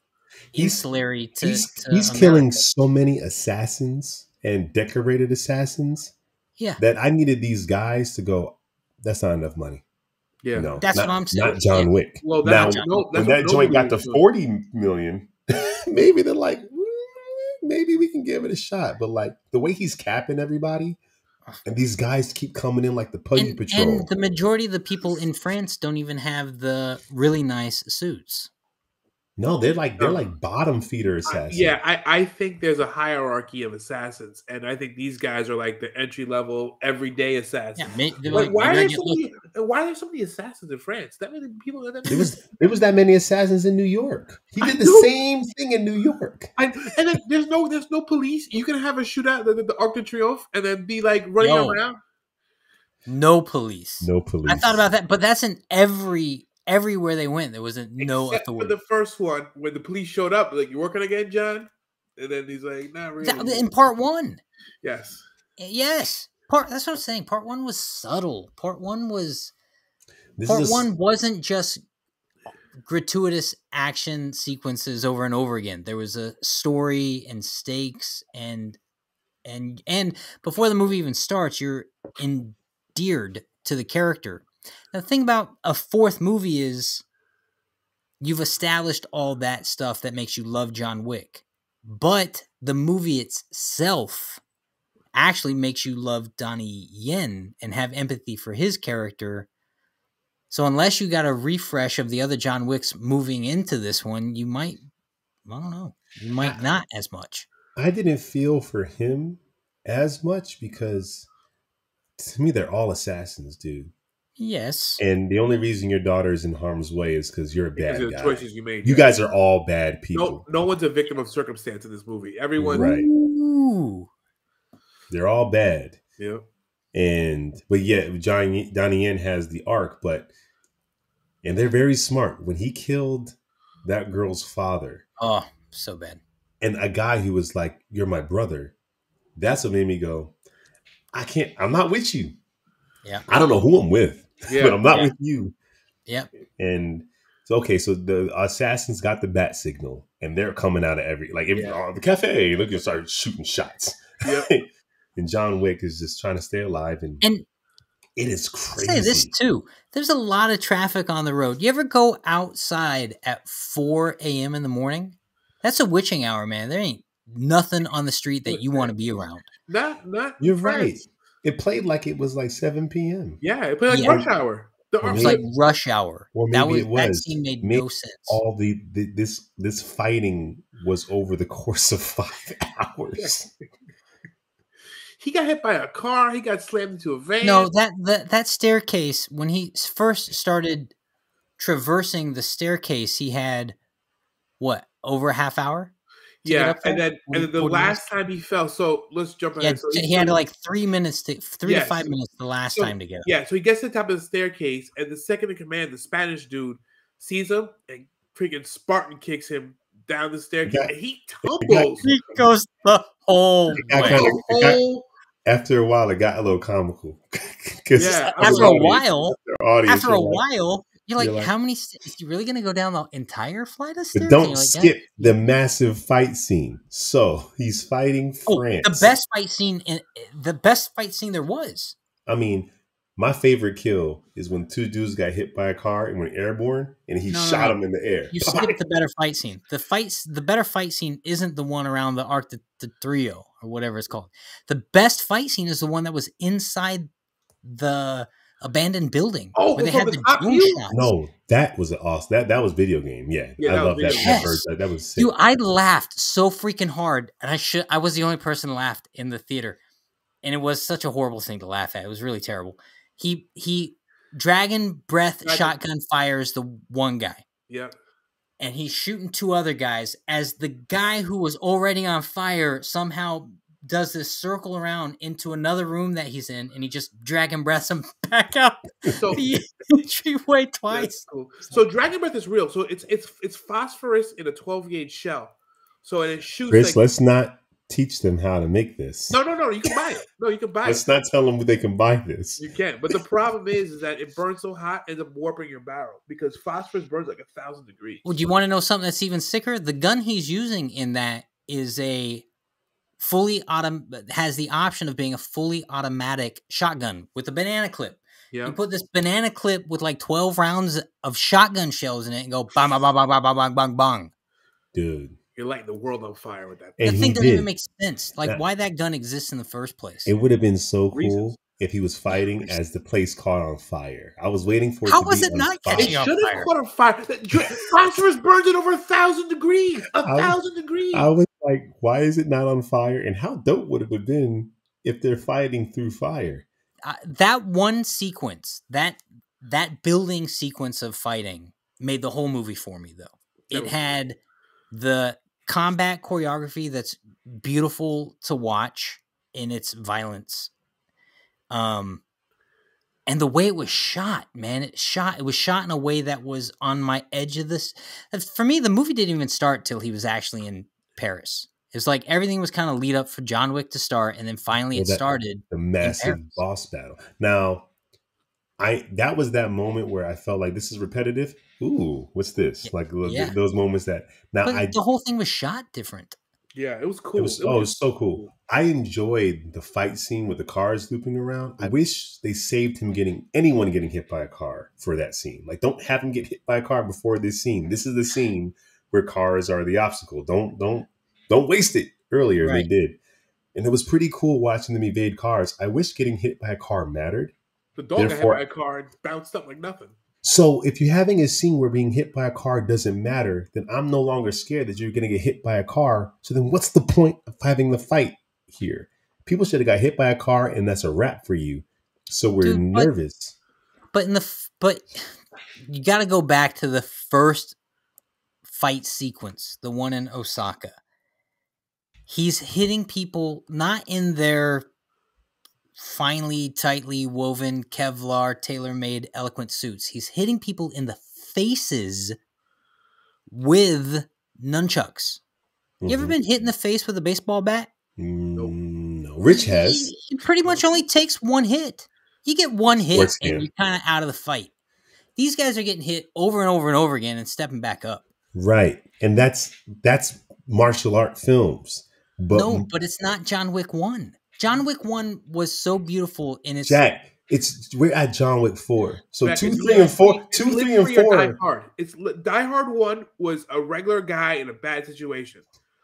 He's- to. he's to he's killing so many assassins and decorated assassins Yeah, that I needed these guys to go, that's not enough money. yeah. No, That's not, what I'm saying. Not John Yeah. Wick. Well, now, that's, no, when that's that what joint got nobody to 40 million, [laughs] maybe they're like, "Mm, maybe we can give it a shot. But like the way he's capping everybody, and these guys keep coming in like the Puggy and, Patrol. and the majority of the people in France don't even have the really nice suits. No, they're like they're No. like bottom feeder I- assassins. yeah, I, I think there's a hierarchy of assassins, and I think these guys are like the entry level, everyday assassins. Yeah, may, Like, like, why, are there so many, why are there so many assassins in France? That many people. That There was [laughs] there was that many assassins in New York. He I did the know. same thing in New York. [laughs] I, and then there's no there's no police. You can have a shootout at the, the Arc de Triomphe and then be like running No. around. No police. No police. I thought about that, but that's in every everywhere they went. There was a no Except authority. for the first one when the police showed up, like you working again, John? And then he's like, not really. That- in part one, yes. yes. Part that's what I'm saying. Part one was subtle. Part one was This part is a, one wasn't just gratuitous action sequences over and over again. There was a story and stakes and and and before the movie even starts, you're endeared to the character. Now, the thing about a fourth movie is you've established all that stuff that makes you love John Wick, but the movie itself actually makes you love Donnie Yen and have empathy for his character. So unless you got a refresh of the other John Wicks moving into this one, you might I don't know. You might not as much. I didn't feel for him as much because to me they're all assassins, dude. Yes. And the only reason your daughter is in harm's way is because you're a Because bad of the guy. choices you made. You guys are all bad people. no no one's a victim of circumstance in this movie. Everyone Right. Ooh. They're all bad. Yeah. And but yet Johnny Donnie Yen has the arc, but and they're very smart. When he killed that girl's father Oh, so bad. and a guy who was like, You're my brother, that's what made me go, I can't I'm not with you. Yeah. I don't know who I'm with, Yeah. but I'm not Yeah. with you. Yep. And so okay, so the assassins got the bat signal and they're coming out of every like every, Yeah. oh, the cafe, look, you start shooting shots. Yep. [laughs] and John Wick is just trying to stay alive and And It is I'll crazy. say this too. There's a lot of traffic on the road. You ever go outside at 4 a.m. in the morning? That's a witching hour, man. There ain't nothing on the street that you want to be around. Not not You're right. It played like it was like 7 p.m. Yeah, it played like Yeah. rush hour. The Or It's maybe- like rush hour. Or that maybe was, it that scene made Maybe no sense. All the, the this this fighting was over the course of five [laughs] hours. He got hit by a car. He got slammed into a van. No, that, that that staircase when he first started traversing the staircase, he had what over a half hour. To get yeah, up and then and then the 40 last time he fell. So let's jump He ahead. So he had like three minutes to three Yes. to five minutes the last So, time to get up. Yeah, so he gets to the top of the staircase, and the second in command, the Spanish dude, sees him and freaking Spartan kicks him down the staircase, got- and he [laughs] tumbles. He goes the whole way. kinda- got- after a while, it got a little comical. [laughs] 'Cause Yeah, After a while, the after a while, you're like, you're like- how many? Is he really going to go down the entire flight of stairs? But don't like, skip the massive fight scene. So he's fighting Oh, France. the best fight scene in eh, the best fight scene there was. I mean, my favorite kill is when two dudes got hit by a car and went airborne, and he No, no, shot no. him in the air. You [laughs] skipped the better fight scene. The fights, the better fight scene isn't the one around the Arc de, de Trio or whatever it's called. The best fight scene is the one that was inside the abandoned building Oh, where they had the the top drone view? shots. No, that was an awesome. That that was video game. Yeah, Yeah, I love that. video That, game. that was sick. Dude, I laughed so freaking hard, and I should. I was the only person who laughed in the theater, and it was such a horrible thing to laugh at. It was really terrible. He he, dragon breath Dragon- shotgun fires the one guy, yeah, and he's shooting two other guys. As the guy who was already on fire somehow does this circle around into another room that he's in, and he just dragon breaths him [laughs] back out so the [laughs] entryway twice. cool. So Dragon Breath is real. So it's it's it's phosphorus in a 12 gauge shell. So it shoots. Chris, like, let's not teach them how to make this. no, no, no. You can buy it. No, you can buy let's it. not tell them they can buy this. You can't. but the problem is, is that it burns so hot, ends up warping your barrel because phosphorus burns like a thousand degrees. Well, do you want to know something that's even sicker? The gun he's using in that is a fully autom has the option of being a fully automatic shotgun with a banana clip. Yep. You put this banana clip with like 12 rounds of shotgun shells in it and go bang, bang, bang, bang, bang, bang, bang, bang. Dude. You're lighting the world on fire with that. Thing. And the thing doesn't did. even make sense. Like, that, why that gun exists in the first place? It would have been so cool Reasons if he was fighting as the place caught on fire. I was waiting for it How to was be it on not fire. It catching on should have fire. caught on fire. That dr- [laughs] phosphorus burns at over a thousand degrees. A I was- thousand degrees. I was like, why is it not on fire? And how dope would it have been if they're fighting through fire? uh, that one sequence, that that building sequence of fighting made the whole movie for me though. It had the combat choreography that's beautiful to watch in its violence. Um and the way it was shot, man, it shot it was shot in a way that was on my edge of this. uh, For me, the movie didn't even start till he was actually in Paris. It was like everything was kind of lead up for John Wick to start, and then finally Well, it that- started. The massive boss battle. Now, I that was that moment where I felt like this is repetitive. Ooh, what's this? Like Yeah. those moments that now But I the whole thing was shot different. Yeah, it was cool. It was, oh, it was so cool. I enjoyed the fight scene with the cars looping around. I wish they saved him getting anyone getting hit by a car for that scene. Like, don't have him get hit by a car before this scene. This is the scene where cars are the obstacle. Don't don't don't waste it earlier. Right. They did, and it was pretty cool watching them evade cars. I wish getting hit by a car mattered. The dog got hit by a car and bounced up like nothing. So if you're having a scene where being hit by a car doesn't matter, then I'm no longer scared that you're going to get hit by a car. So then what's the point of having the fight here? People should have got hit by a car and that's a wrap for you. So we're Dude, but- nervous. But in the but you got to go back to the first fight sequence, the one in Osaka. He's hitting people not in their finely, tightly woven Kevlar, tailor-made, eloquent suits. He's hitting people in the faces with nunchucks. You ever Mhm. been hit in the face with a baseball bat? Mm, no. Rich has. He, he pretty much only takes one hit. You get one hit Sports and fan. you're kind of out of the fight. These guys are getting hit over and over and over again and stepping back up. Right. And that's that's martial art films. But no, but it's not John Wick 1. John Wick 1 was so beautiful in its Jack, It's we're at John Wick four. So Matt, two, three, and four. Two, three, and Free or Die four. Hard. It's Die Hard one was a regular guy in a bad situation.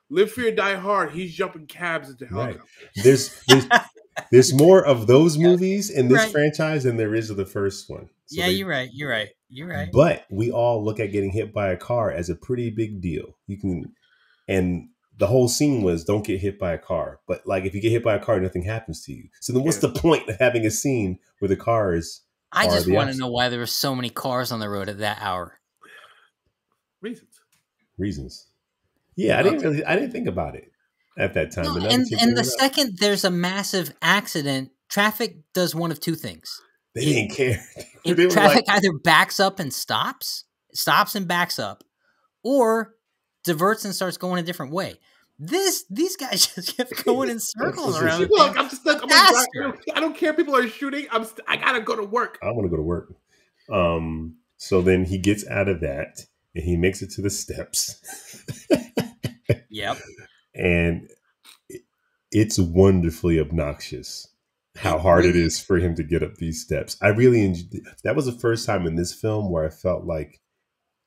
Live Free or Die Hard, he's jumping cabs into Right. helicopters. There's there's, [laughs] there's more of those movies in this Right. franchise than there is of the first one. So yeah, they- you're right. You're right. You're right. But we all look at getting hit by a car as a pretty big deal. You can, and the whole scene was don't get hit by a car. But like if you get hit by a car, nothing happens to you. So then what's the point of having a scene where the car is? I just want to know why there were so many cars on the road at that hour. Reasons. reasons? Yeah, I didn't really, I didn't think about it at that time. No, and and the second there's a massive accident, traffic does one of two things. they didn't care. [laughs] If They traffic like, either backs up and stops, stops and backs up, or diverts and starts going a different way. This these guys [laughs] just kept going in [laughs] circles around. sure. Look. I'm stuck. I'm gonna drive- I don't care. if People are shooting. I'm. St- I gotta go to work. I want to go to work. Um, so then he gets out of that and he makes it to the steps. Yep. [laughs] and it's wonderfully obnoxious how hard it is for him to get up these steps. I really enjoyed, that was the first time in this film where I felt like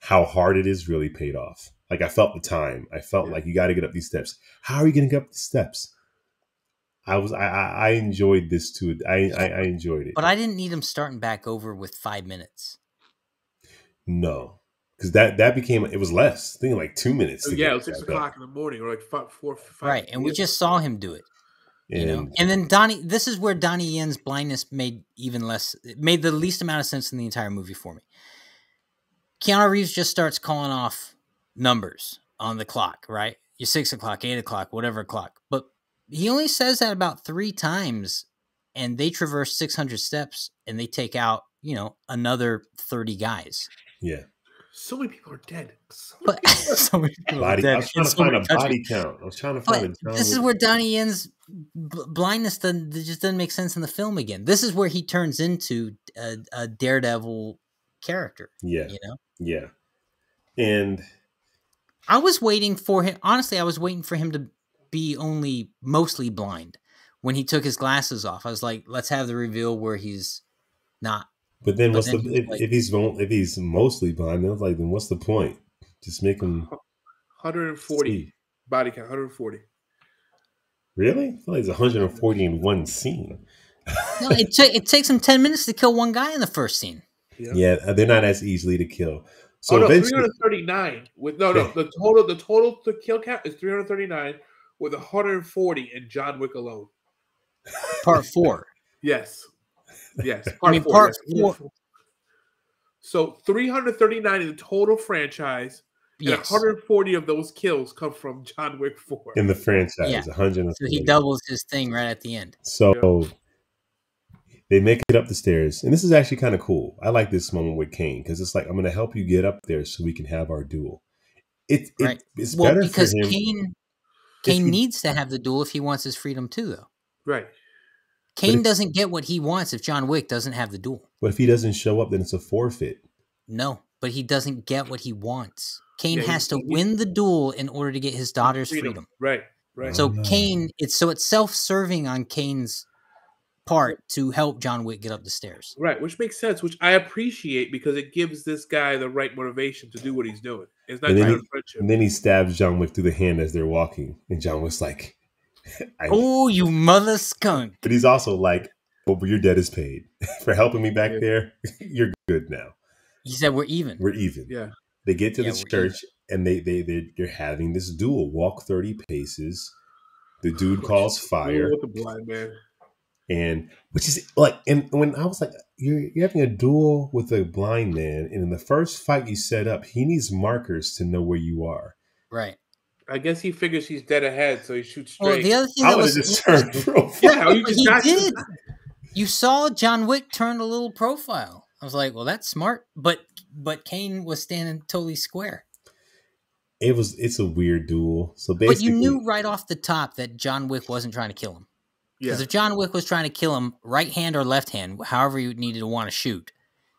how hard it is really paid off. Like I felt the time. I felt Yeah. like you got to get up these steps. How are you going to get up the steps? I was I, I I enjoyed this too. I, I I enjoyed it. But I didn't need him starting back over with five minutes. No, because that that became it was less. I think like two minutes. Oh, to yeah, it was six back up. o'clock in the morning, or like five, four, five. right. And we just saw him do it. You know? And And then Donnie this is where Donnie Yen's blindness made even less it made the least amount of sense in the entire movie for me. Keanu Reeves just starts calling off numbers on the clock, right? You're six o'clock, eight o'clock, whatever o'clock. But he only says that about three times, and they traverse 600 steps and they take out, you know, another 30 guys. yeah, So many people are dead. So But [laughs] so many people are body. I was trying to so find a countries. body count. I was trying to But find a. John this is where Donnie Yen's b- blindness doesn't, just doesn't make sense in the film again. This is where he turns into a, a daredevil character. Yeah, You know, yeah, and I was waiting for him. Honestly, I was waiting for him to be only mostly blind when he took his glasses off. I was like, let's have the reveal where he's not. but then But what's then the he's if, like- if he's if he's mostly blind? Then it's like then what's the point? Just make him 140 see. body count. 140. Really? I feel like it's 140 in one scene. No, it, [laughs] ta- it takes him ten minutes to kill one guy in the first scene. Yeah. Yeah, uh, they're not as easily to kill. So oh no, eventually, 339 with no no [laughs] the total the total the kill count is 339 with 140 in John Wick alone. Part four. [laughs] Yes. Yes. [laughs] I mean, four, part yes. four- So 339 in the total franchise, and Yes. 140 of those kills come from John Wick 4. in the franchise, Yeah. 140. So he doubles his thing right at the end. So they make it up the stairs, and this is actually kind of cool. I like this moment with Caine because it's like I'm going to help you get up there so we can have our duel. It, it Right. it's Well, better because for him. Caine Caine needs to have the duel if he wants his freedom too, though. Right. Caine if- doesn't get what he wants if John Wick doesn't have the duel. but if he doesn't show up, then it's a forfeit. No, but he doesn't get what he wants. Caine Yeah, he- has to he- win the duel in order to get his daughter's freedom. Right. Right. So Ah. Caine, it's so it's self-serving on Caine's part to help John Wick get up the stairs. right, which makes sense, which I appreciate because it gives this guy the right motivation to do what he's doing. It's not And then just he- friendship. And then he stabs John Wick through the hand as they're walking, and John Wick's like, [laughs] Oh, you mother skunk! but he's also like, "Oh, but your debt is paid [laughs] for helping me back Yeah. there. [laughs] You're good now. He said we're even. We're even." yeah. They get to Yeah, the we're church and they they they they're having this duel. Walk thirty paces. The dude calls fire, With the blind man. And which is like, and when I was like, you're you're having a duel with a blind man, and in the first fight you set up, he needs markers to know where you are. Right. I guess he figures he's dead ahead, so he shoots Well, straight. the other thing I that was just turned [laughs] yeah, you just he got did. You saw John Wick turn a little profile. I was like, well, that's smart. But but Caine was standing totally square. It was it's a weird duel. So basically, But you knew right off the top that John Wick wasn't trying to kill him. Yeah. Because if John Wick was trying to kill him, right hand or left hand, however you needed to want to shoot,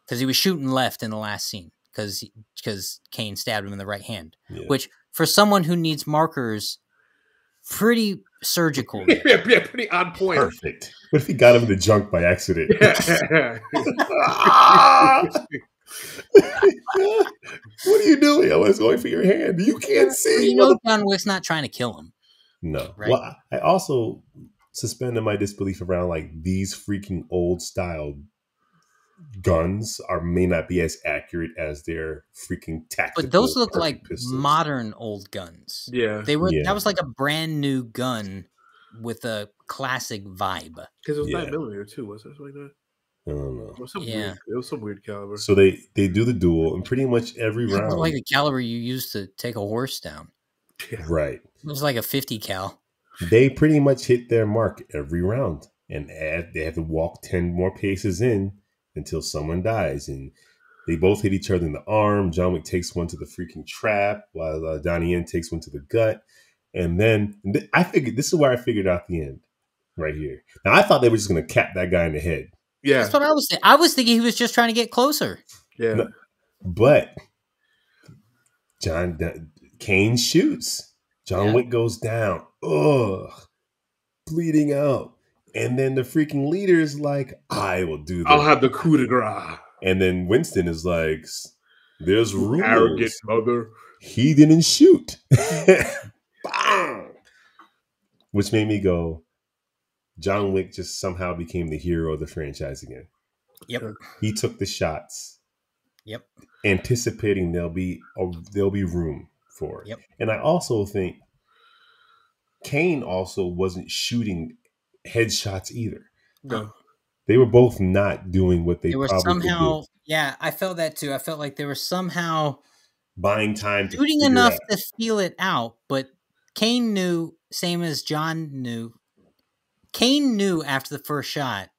because he was shooting left in the last scene, because because Caine stabbed him in the right hand. Yeah. Which for someone who needs markers pretty surgical. [laughs] yeah, yeah, pretty on point. Perfect. What if he got him in the junk by accident? [laughs] [laughs] What are you doing? I was going for your hand. You can't see. you know, John Wick's not trying to kill him. No. Right. Well, I I also suspended my disbelief around like these freaking old style guns are may not be as accurate as their freaking tactical. But those look like pistols. modern old guns. yeah, They were Yeah. that was like a brand new gun with a classic vibe. because it was Yeah. nine millimeter too. Was it like that? I don't know. It was some Yeah. weird. It was some weird caliber. So they they do the duel, and pretty much every It looked round, like the caliber you used to take a horse down. yeah. right? It was like a 50 cal. They pretty much hit their mark every round, and add, they have to walk ten more paces in until someone dies, and they both hit each other in the arm. John Wick takes one to the freaking trap, while uh, Donnie Yen takes one to the gut, and then and th- I figured this is where I figured out the end, right here. Now I thought they were just going to cap that guy in the head, Yeah, That's what I was thinking. I was thinking he was just trying to get closer. yeah. No. but John Caine shoots. John Yeah. Wick goes down. Ugh, bleeding out. And then the freaking leader is like, "I will do that. I'll have the coup de grace. And then Winston is like, "S- "There's Arrogant mother. He didn't shoot." [laughs] Bang! Which made me go, John Wick just somehow became the hero of the franchise again. Yep. He took the shots Yep. anticipating there'll be a, there'll be room for it. Yep. And I also think Caine also wasn't shooting headshots either. No. They were both not doing what they, They were somehow, do. yeah, I felt that too. I felt like they were somehow buying time to shooting enough out. to feel it out, but Caine knew, same as John knew. Caine knew after the first shot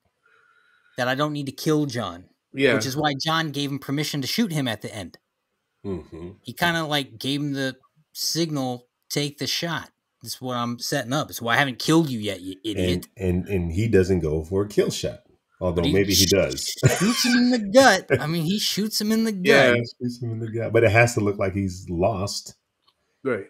that I don't need to kill John, Yeah. which is why John gave him permission to shoot him at the end. Mhm. He kind of like gave him the signal, take the shot. That's what I'm setting up. It's why I haven't killed you yet, you idiot. And, and and he doesn't go for a kill shot, although he maybe he does. Shoots him in the gut. I mean, he shoots him in the [laughs] gut. Yeah. Shoots him in the gut. But it has to look like he's lost. right.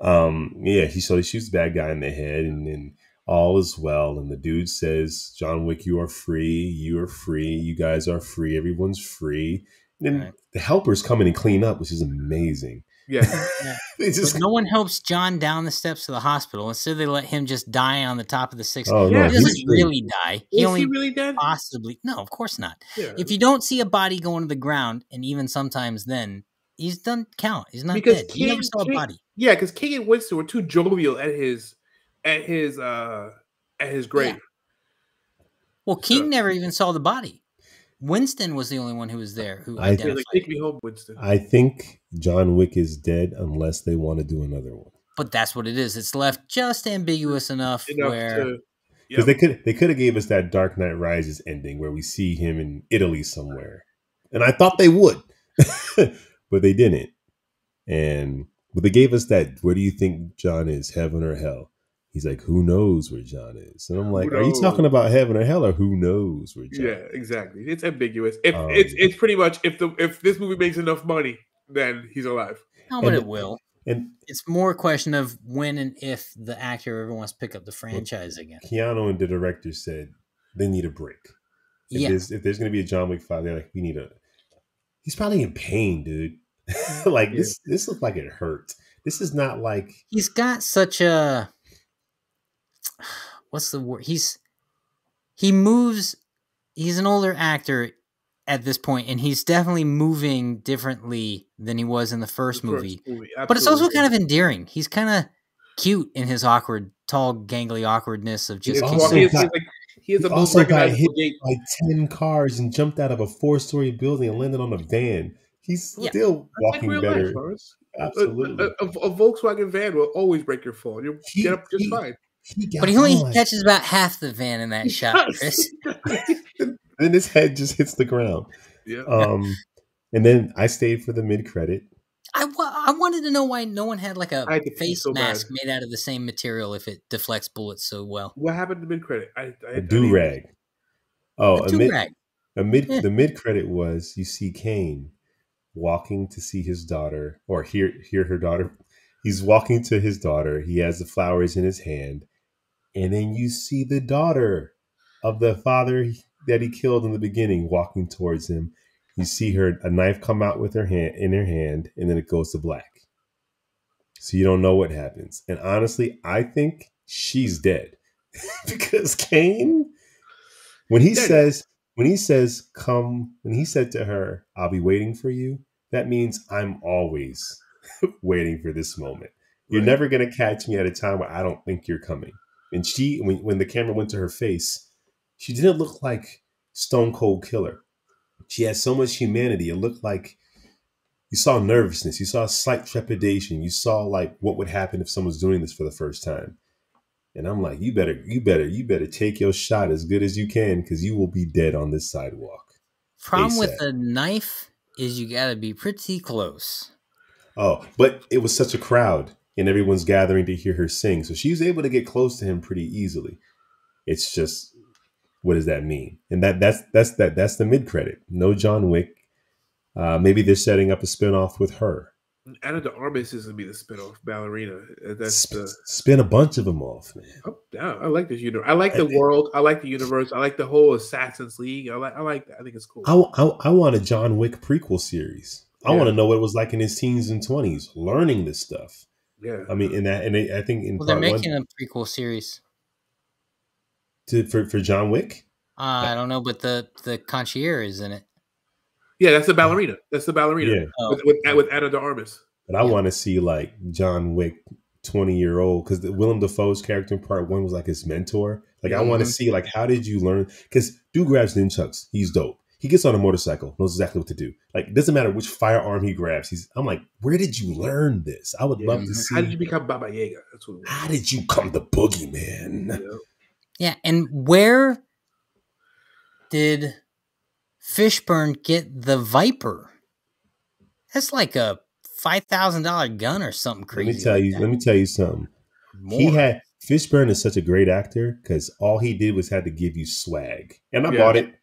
um yeah he so he shoots the bad guy in the head and then all is well and the dude says john wick you are free you are free you guys are free everyone's free and then Right. the helpers come in and clean up which is amazing Yeah. [laughs] they just no one helps John down the steps to the hospital. Instead, they let him just die on the top of the six. oh Yeah, no he doesn't really die. Is He only he really dead? possibly. No, of course not. Yeah. If you don't see a body going to the ground, and even sometimes then, he's done count. He's not Because dead. You never King- saw a body. yeah, because King and Winston were too jovial at his at his uh at his grave. Well, King So- never even saw the body. Winston was the only one who was there who I- Yeah, like take me home, Winston. i think john wick is dead unless they want to do another one but that's what it is. It's left just ambiguous enough, Enough where because Yep. they could they could have gave us that dark knight rises ending where we see him in italy somewhere and i thought they would [laughs] but they didn't and but they gave us that where do you think john is heaven or hell he's like who knows where john is and i'm like are you talking about heaven or hell or who knows where john Yeah, exactly. It's ambiguous. If Um, it's it's pretty much if the if this movie makes enough money, then he's alive. no, but and- it will. and It's more a question of when and if the actor ever wants to pick up the franchise again. keanu and the director said they need a break if Yeah, there's if there's gonna be a john wick 5 they're like we need a he's probably in pain dude [laughs] like Yeah. this this looked like it hurt this is not like he's got such a what's the word? He's he moves. He's an older actor at this point, and he's definitely moving differently than he was in the first The movie. movie, But it's also kind of endearing. He's kind of cute in his awkward, tall, gangly awkwardness of just. has- also he has- got- he has, like he has he the most also got hit gait. by 10 cars and jumped out of a four-story building and landed on a van he's Yeah. still That's walking real better life, A- absolutely A, a, a Volkswagen van will always break your fall. You He- get up just he- fine. He But he only on. catches about half the van in that shot, Chris. [laughs] [laughs] then his head just hits the ground yeah. um and then i stayed for the mid-credit I, wa- I wanted to know why no one had like a had face so bad. mask made out of the same material if it deflects bullets so well. what happened to mid credit? I, I, a do-rag oh A a do-rag. a mid Yeah. the mid-credit was you see caine walking to see his daughter or hear hear her daughter he's walking to his daughter. He has the flowers in his hand, and then you see the daughter of the father that he killed in the beginning walking towards him. You see her a knife come out with her hand in her hand, and then it goes to black. So you don't know what happens. And honestly, I think she's dead [laughs] because Caine, when he Dead. says when he says come when he said to her, "I'll be waiting for you," that means I'm always [laughs] waiting for this moment. You're Right. never gonna catch me at a time where I don't think you're coming. And she, when, when the camera went to her face, she didn't look like Stone Cold Killer. She had so much humanity. It looked like you saw nervousness, you saw slight trepidation, you saw like what would happen if someone's doing this for the first time. And I'm like, you better, you better, you better take your shot as good as you can because you will be dead on this sidewalk. Problem with ASAP. a knife is you got to be pretty close. Oh, but it was such a crowd and everyone's gathering to hear her sing. So she's able to get close to him pretty easily. It's just what does that mean? And that that's that's that that's the mid credit. No John Wick. Uh, maybe they're setting up a spinoff with her. Ana de Armas is gonna be the spinoff ballerina. Uh, That's Sp- the spin a bunch of them off, man. oh, yeah, I like this universe. I like the world. I like the universe. I like the whole Assassins League. I like. I like that. I think it's cool. I, I, I want a John Wick prequel series. I Yeah. want to know what it was like in his teens and twenties, learning this stuff. Yeah. I mean, in that, and they, I think in Well, they're making one a prequel series. to, for for John Wick. Uh, I don't know, but the the concierge is in it. yeah, that's the ballerina. That's the ballerina Yeah, Oh, with, with with Ana de Armas. but I Yeah. want to see like John Wick, twenty year old, because Willem Dafoe's character in part one was like his mentor. Like I want to see like how did you learn? Because dude grabs nunchucks, he's dope. He gets on a motorcycle, knows exactly what to do. Like it doesn't matter which firearm he grabs. He's I'm like, where did you learn this? I would Yeah. love to see. How did you become Baba Yaga? That's what. How did you come the boogeyman? you know? yeah, and where did Fishburne get the Viper? That's like a five thousand dollar gun or something crazy. Let crazy. me tell like you. that. Let me tell you something. He had Fishburne is such a great actor because all he did was had to give you swag, and I Yeah. bought it.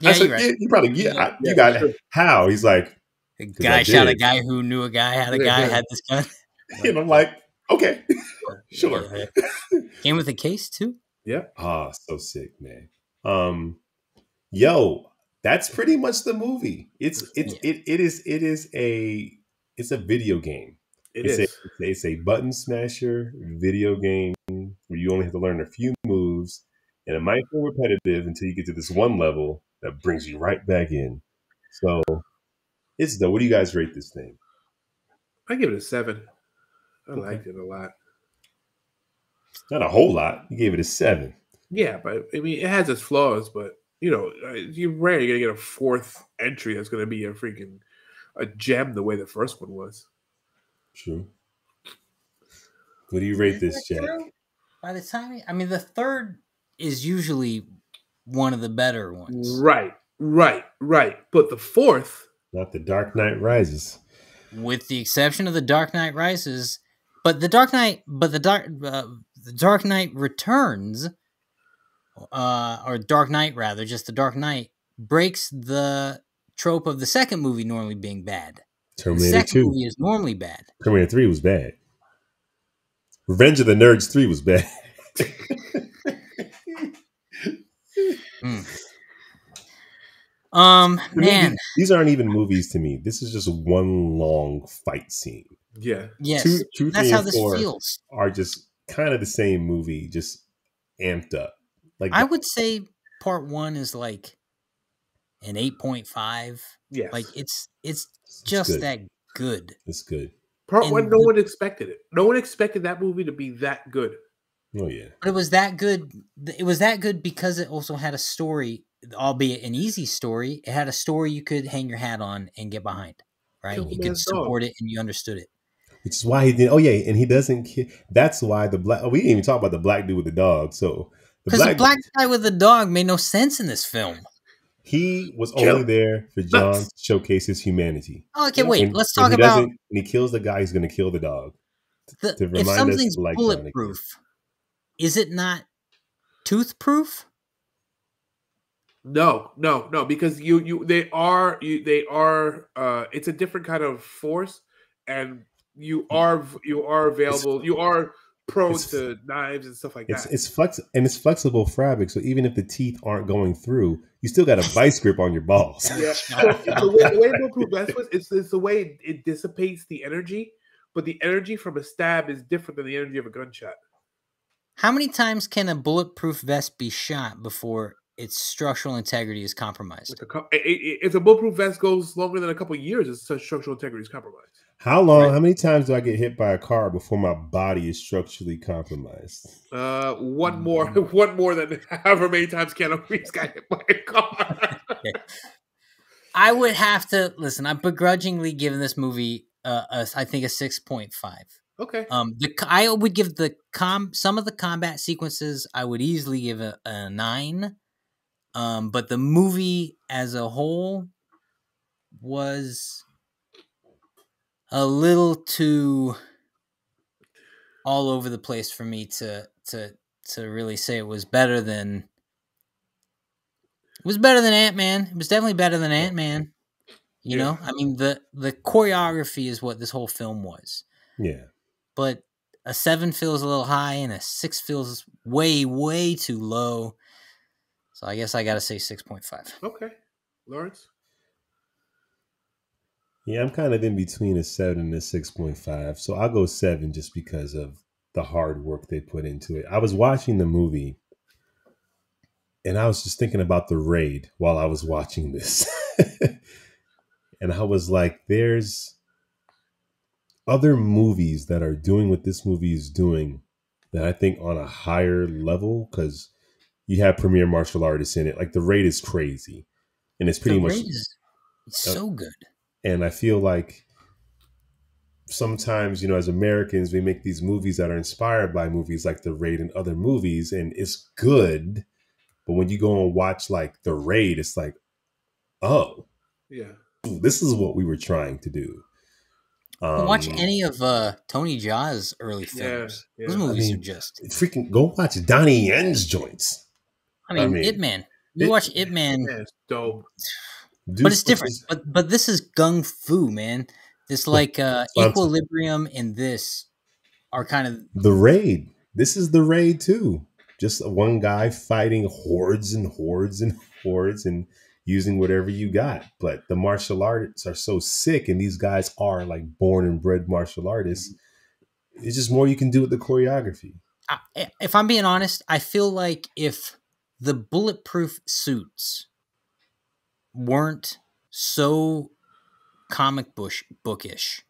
Yeah, I said, you're right. yeah, you probably yeah, I, Yeah, you got sure. it. How? He's like, A 'cause I guy shot a guy who knew a guy had a guy yeah. had this gun. [laughs] and I'm like, okay, [laughs] sure. Yeah. Came with a case too. Yeah. Ah, so sick, man. Um, yo, that's pretty much the movie. It's it's Yeah. it it is it is a it's a video game. It it's is. A, it's a button smasher video game where you only have to learn a few moves, and it might feel repetitive until you get to this one level that brings you right back in. So, it's the. What do you guys rate this thing? I give it a seven. I Okay. liked it a lot. Not a whole lot. You gave it a seven. Yeah, but I mean, it has its flaws, but you know, uh, you're rarely gonna get a fourth entry that's gonna be a freaking a gem the way the first one was. True. What do you rate this, Jack? By the time, I mean, the third is usually one of the better ones. Right, right, right. But the fourth, Not the Dark Knight Rises. with the exception of the Dark Knight Rises. But the Dark Knight, but the Dark, uh, the Dark Knight Returns, uh, or Dark Knight rather, just the Dark Knight breaks the trope of the second movie normally being bad. The Terminator second Two. movie is normally bad. Terminator Three was bad. Revenge of the Nerds Three was bad. [laughs] Um, me, man, these- these aren't even movies to me. This is just one long fight scene. yeah, yes, two, two, that's three, how and this four feels. are just kind of the same movie, just amped up. Like I would say part one is like an eight point five. Yeah. Like it's it's it's just good. that good. It's good. part and one, no the- one expected it. No one expected that movie to be that good. Oh yeah. But it was that good. It was that good because it also had a story, albeit an easy story. It had a story you could hang your hat on and get behind. Right, Kill you could man's dog. support it and you understood it. Which is why he did. Oh yeah, and he doesn't. That's why the black. Oh, we didn't even talk about the black dude with the dog. So Because the black guy with the dog made no sense in this film. he was Kill. only there for John to showcase his humanity. Oh, okay, wait. And let's talk he about doesn't- he kills the guy, he's going to kill the dog. the, to if remind us something's to like bulletproof. Is it not tooth-proof? No, no, no, because you you they are you they are uh it's a different kind of force and you are you are available. You are prone to knives and stuff like It's that. it's flex and it's flexible fabric, so even if the teeth aren't going through, you still got a vice grip on your balls. Yeah, [laughs] the way, the way bulletproof vest was, it's, it's the way it dissipates the energy, but the energy from a stab is different than the energy of a gunshot. How many times can a bulletproof vest be shot before its structural integrity is compromised? It's a co- i- i- if a bulletproof vest goes longer than a couple of years, it's structural integrity is compromised. How long? Right. How many times do I get hit by a car before my body is structurally compromised? Uh, one more, [laughs] one more than [laughs] however many times Keanu [laughs] Reeves got hit by a car. I would have to listen. I'm begrudgingly giving this movie, uh, a, I think, a six point five. Okay, Um, the I would give the com some of the combat sequences I would easily give a, a nine. Um, but the movie as a whole was a little too all over the place for me to to to really say it was better than it was better than Ant Man. It was definitely better than Ant Man. You Yeah. know, I mean the the choreography is what this whole film was Yeah. But a seven feels a little high and a six feels way way too low so i guess i gotta say 6.5 okay, Lawrence. Yeah, I'm kind of in between a seven and a six point five. So I'll go seven just because of the hard work they put into it. I was watching the movie and I was just thinking about the raid while I was watching this. [laughs] and I was like, there's other movies that are doing what this movie is doing that I think on a higher level because you have premier martial artists in it. Like the raid is crazy. And it's pretty the much rate is uh, so good and I feel like sometimes, you know, as Americans, we make these movies that are inspired by movies like The Raid and other movies, and it's good. But when you go and watch like The Raid, it's like, oh, Yeah, this is what we were trying to do. Um, watch any of uh Tony Jaa's early films yeah. those I movies mean, are just freaking go watch Donnie Yen's joints. i mean, I mean, it man you it- watch it man yeah, [sighs] it's dope. Do but it's different but but this is gung fu man this like uh equilibrium and this are kind of The Raid. This is The Raid too. Just one guy fighting hordes and hordes and hordes and using whatever you got. But the martial arts are so sick, and these guys are like born and bred martial artists. It's just more you can do with the choreography. I, if I'm being honest, I feel like if the bulletproof suits weren't so comic bush bookish,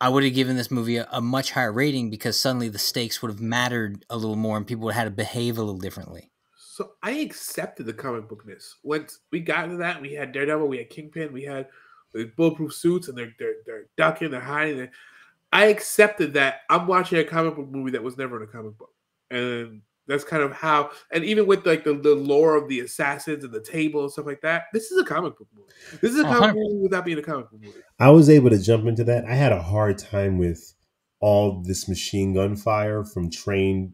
I would have given this movie a, a much higher rating because suddenly the stakes would have mattered a little more and people would have had to behave a little differently. So I accepted the comic bookness. Once we got into that, we had Daredevil, we had Kingpin, we had the bulletproof suits, and they're they're they're ducking, they're hiding. They're, I accepted that I'm watching a comic book movie that was never in a comic book, and that's kind of how. And even with like the, the lore of the assassins and the table and stuff like that, this is a comic book movie. This is a comic 100. book movie without being a comic book movie. I was able to jump into that. I had a hard time with all this machine gun fire from trained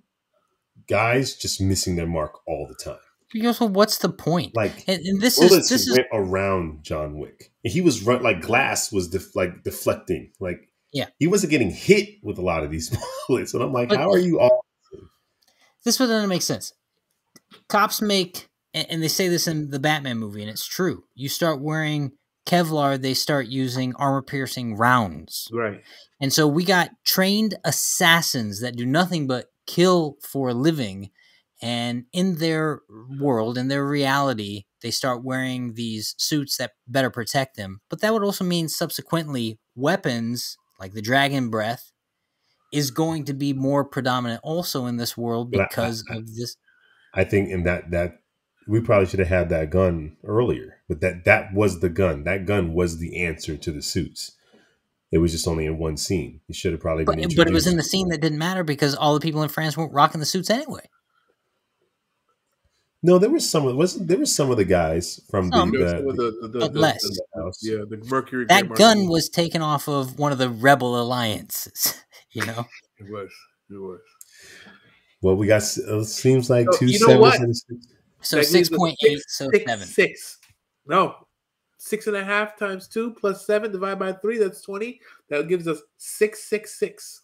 guys just missing their mark all the time. Because well, what's the point? Like And, and this bullets is this is around John Wick. And he was run like glass was def- like deflecting. Like Yeah. he wasn't getting hit with a lot of these [laughs] bullets. And I'm like, But- how are you all? this one doesn't make sense. Cops make, and and they say this in the Batman movie, and it's true. You start wearing Kevlar, they start using armor piercing rounds. Right. And so we got trained assassins that do nothing but kill for a living. And in their world, in their reality, they start wearing these suits that better protect them. But that would also mean subsequently weapons like the dragon breath is going to be more predominant also in this world But I- because I- of this. I think in that that we probably should have had that gun earlier. But that that was the gun. That gun was the answer to the suits. It was just only in one scene. It should have probably But, been but it was in the scene that didn't matter because all the people in France weren't rocking the suits anyway. No, there was some of wasn't there was some of the guys from the, Some. The, the, the, the, less. house. yeah, the Mercury. That Grand gun Marshal. was taken off of one of the rebel alliances, [laughs] you know? It was. It was. Well, we got uh, seems like two. you know sevens what? and six. So That six means a point eight, six, so six, seven. Six. No, six and a half times two plus seven divided by three. That's twenty. That gives us six six six.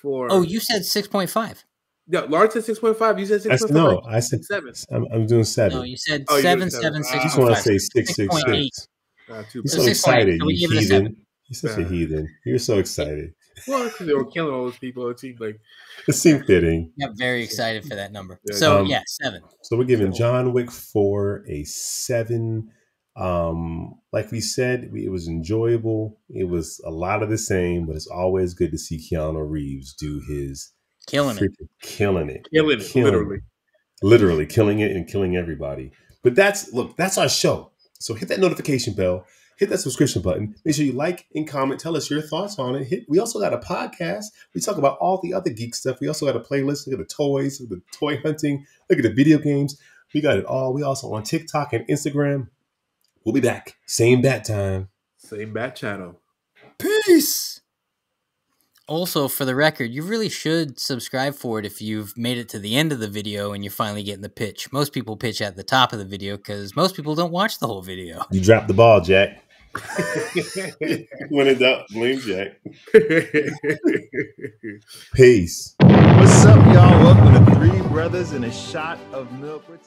For Oh, you said six point five. no, Lars said six point five. You said I six no. I said Seven. I'm, I'm doing seven. No, you said Oh, you said seven, seven. I just want to say six six Uh, two You're So so excited, so you give it a seven. heathen. You're such a Uh, heathen. You're so excited. Well, because they were killing all those people. It seemed like [laughs] It seemed fitting. Yeah, very excited for that number. Yeah, So um, yeah, seven. So we're giving John Wick 4 a 7. Um, like we said, it was enjoyable. It was a lot of the same, but it's always good to see Keanu Reeves do his Killing it. killing it. killing it, Killing literally. literally killing it and killing everybody. But that's look, that's our show. So hit that notification bell, hit that subscription button. Make sure you like and comment. Tell us your thoughts on it. Hit. We also got a podcast. We talk about all the other geek stuff. We also got a playlist. Look at the toys, the toy hunting. Look at the video games. We got it all. We also on TikTok and Instagram. We'll be back. Same bat time. Same bat channel. Peace. Also, for the record, you really should subscribe for it if you've made it to the end of the video and you're finally getting the pitch. Most people pitch at the top of the video because most people don't watch the whole video. You dropped the ball, Jack. [laughs] when in doubt, blame Jack. [laughs] Peace. What's up, y'all? Welcome to Three Brothers and a Shot of Milk. We're talking-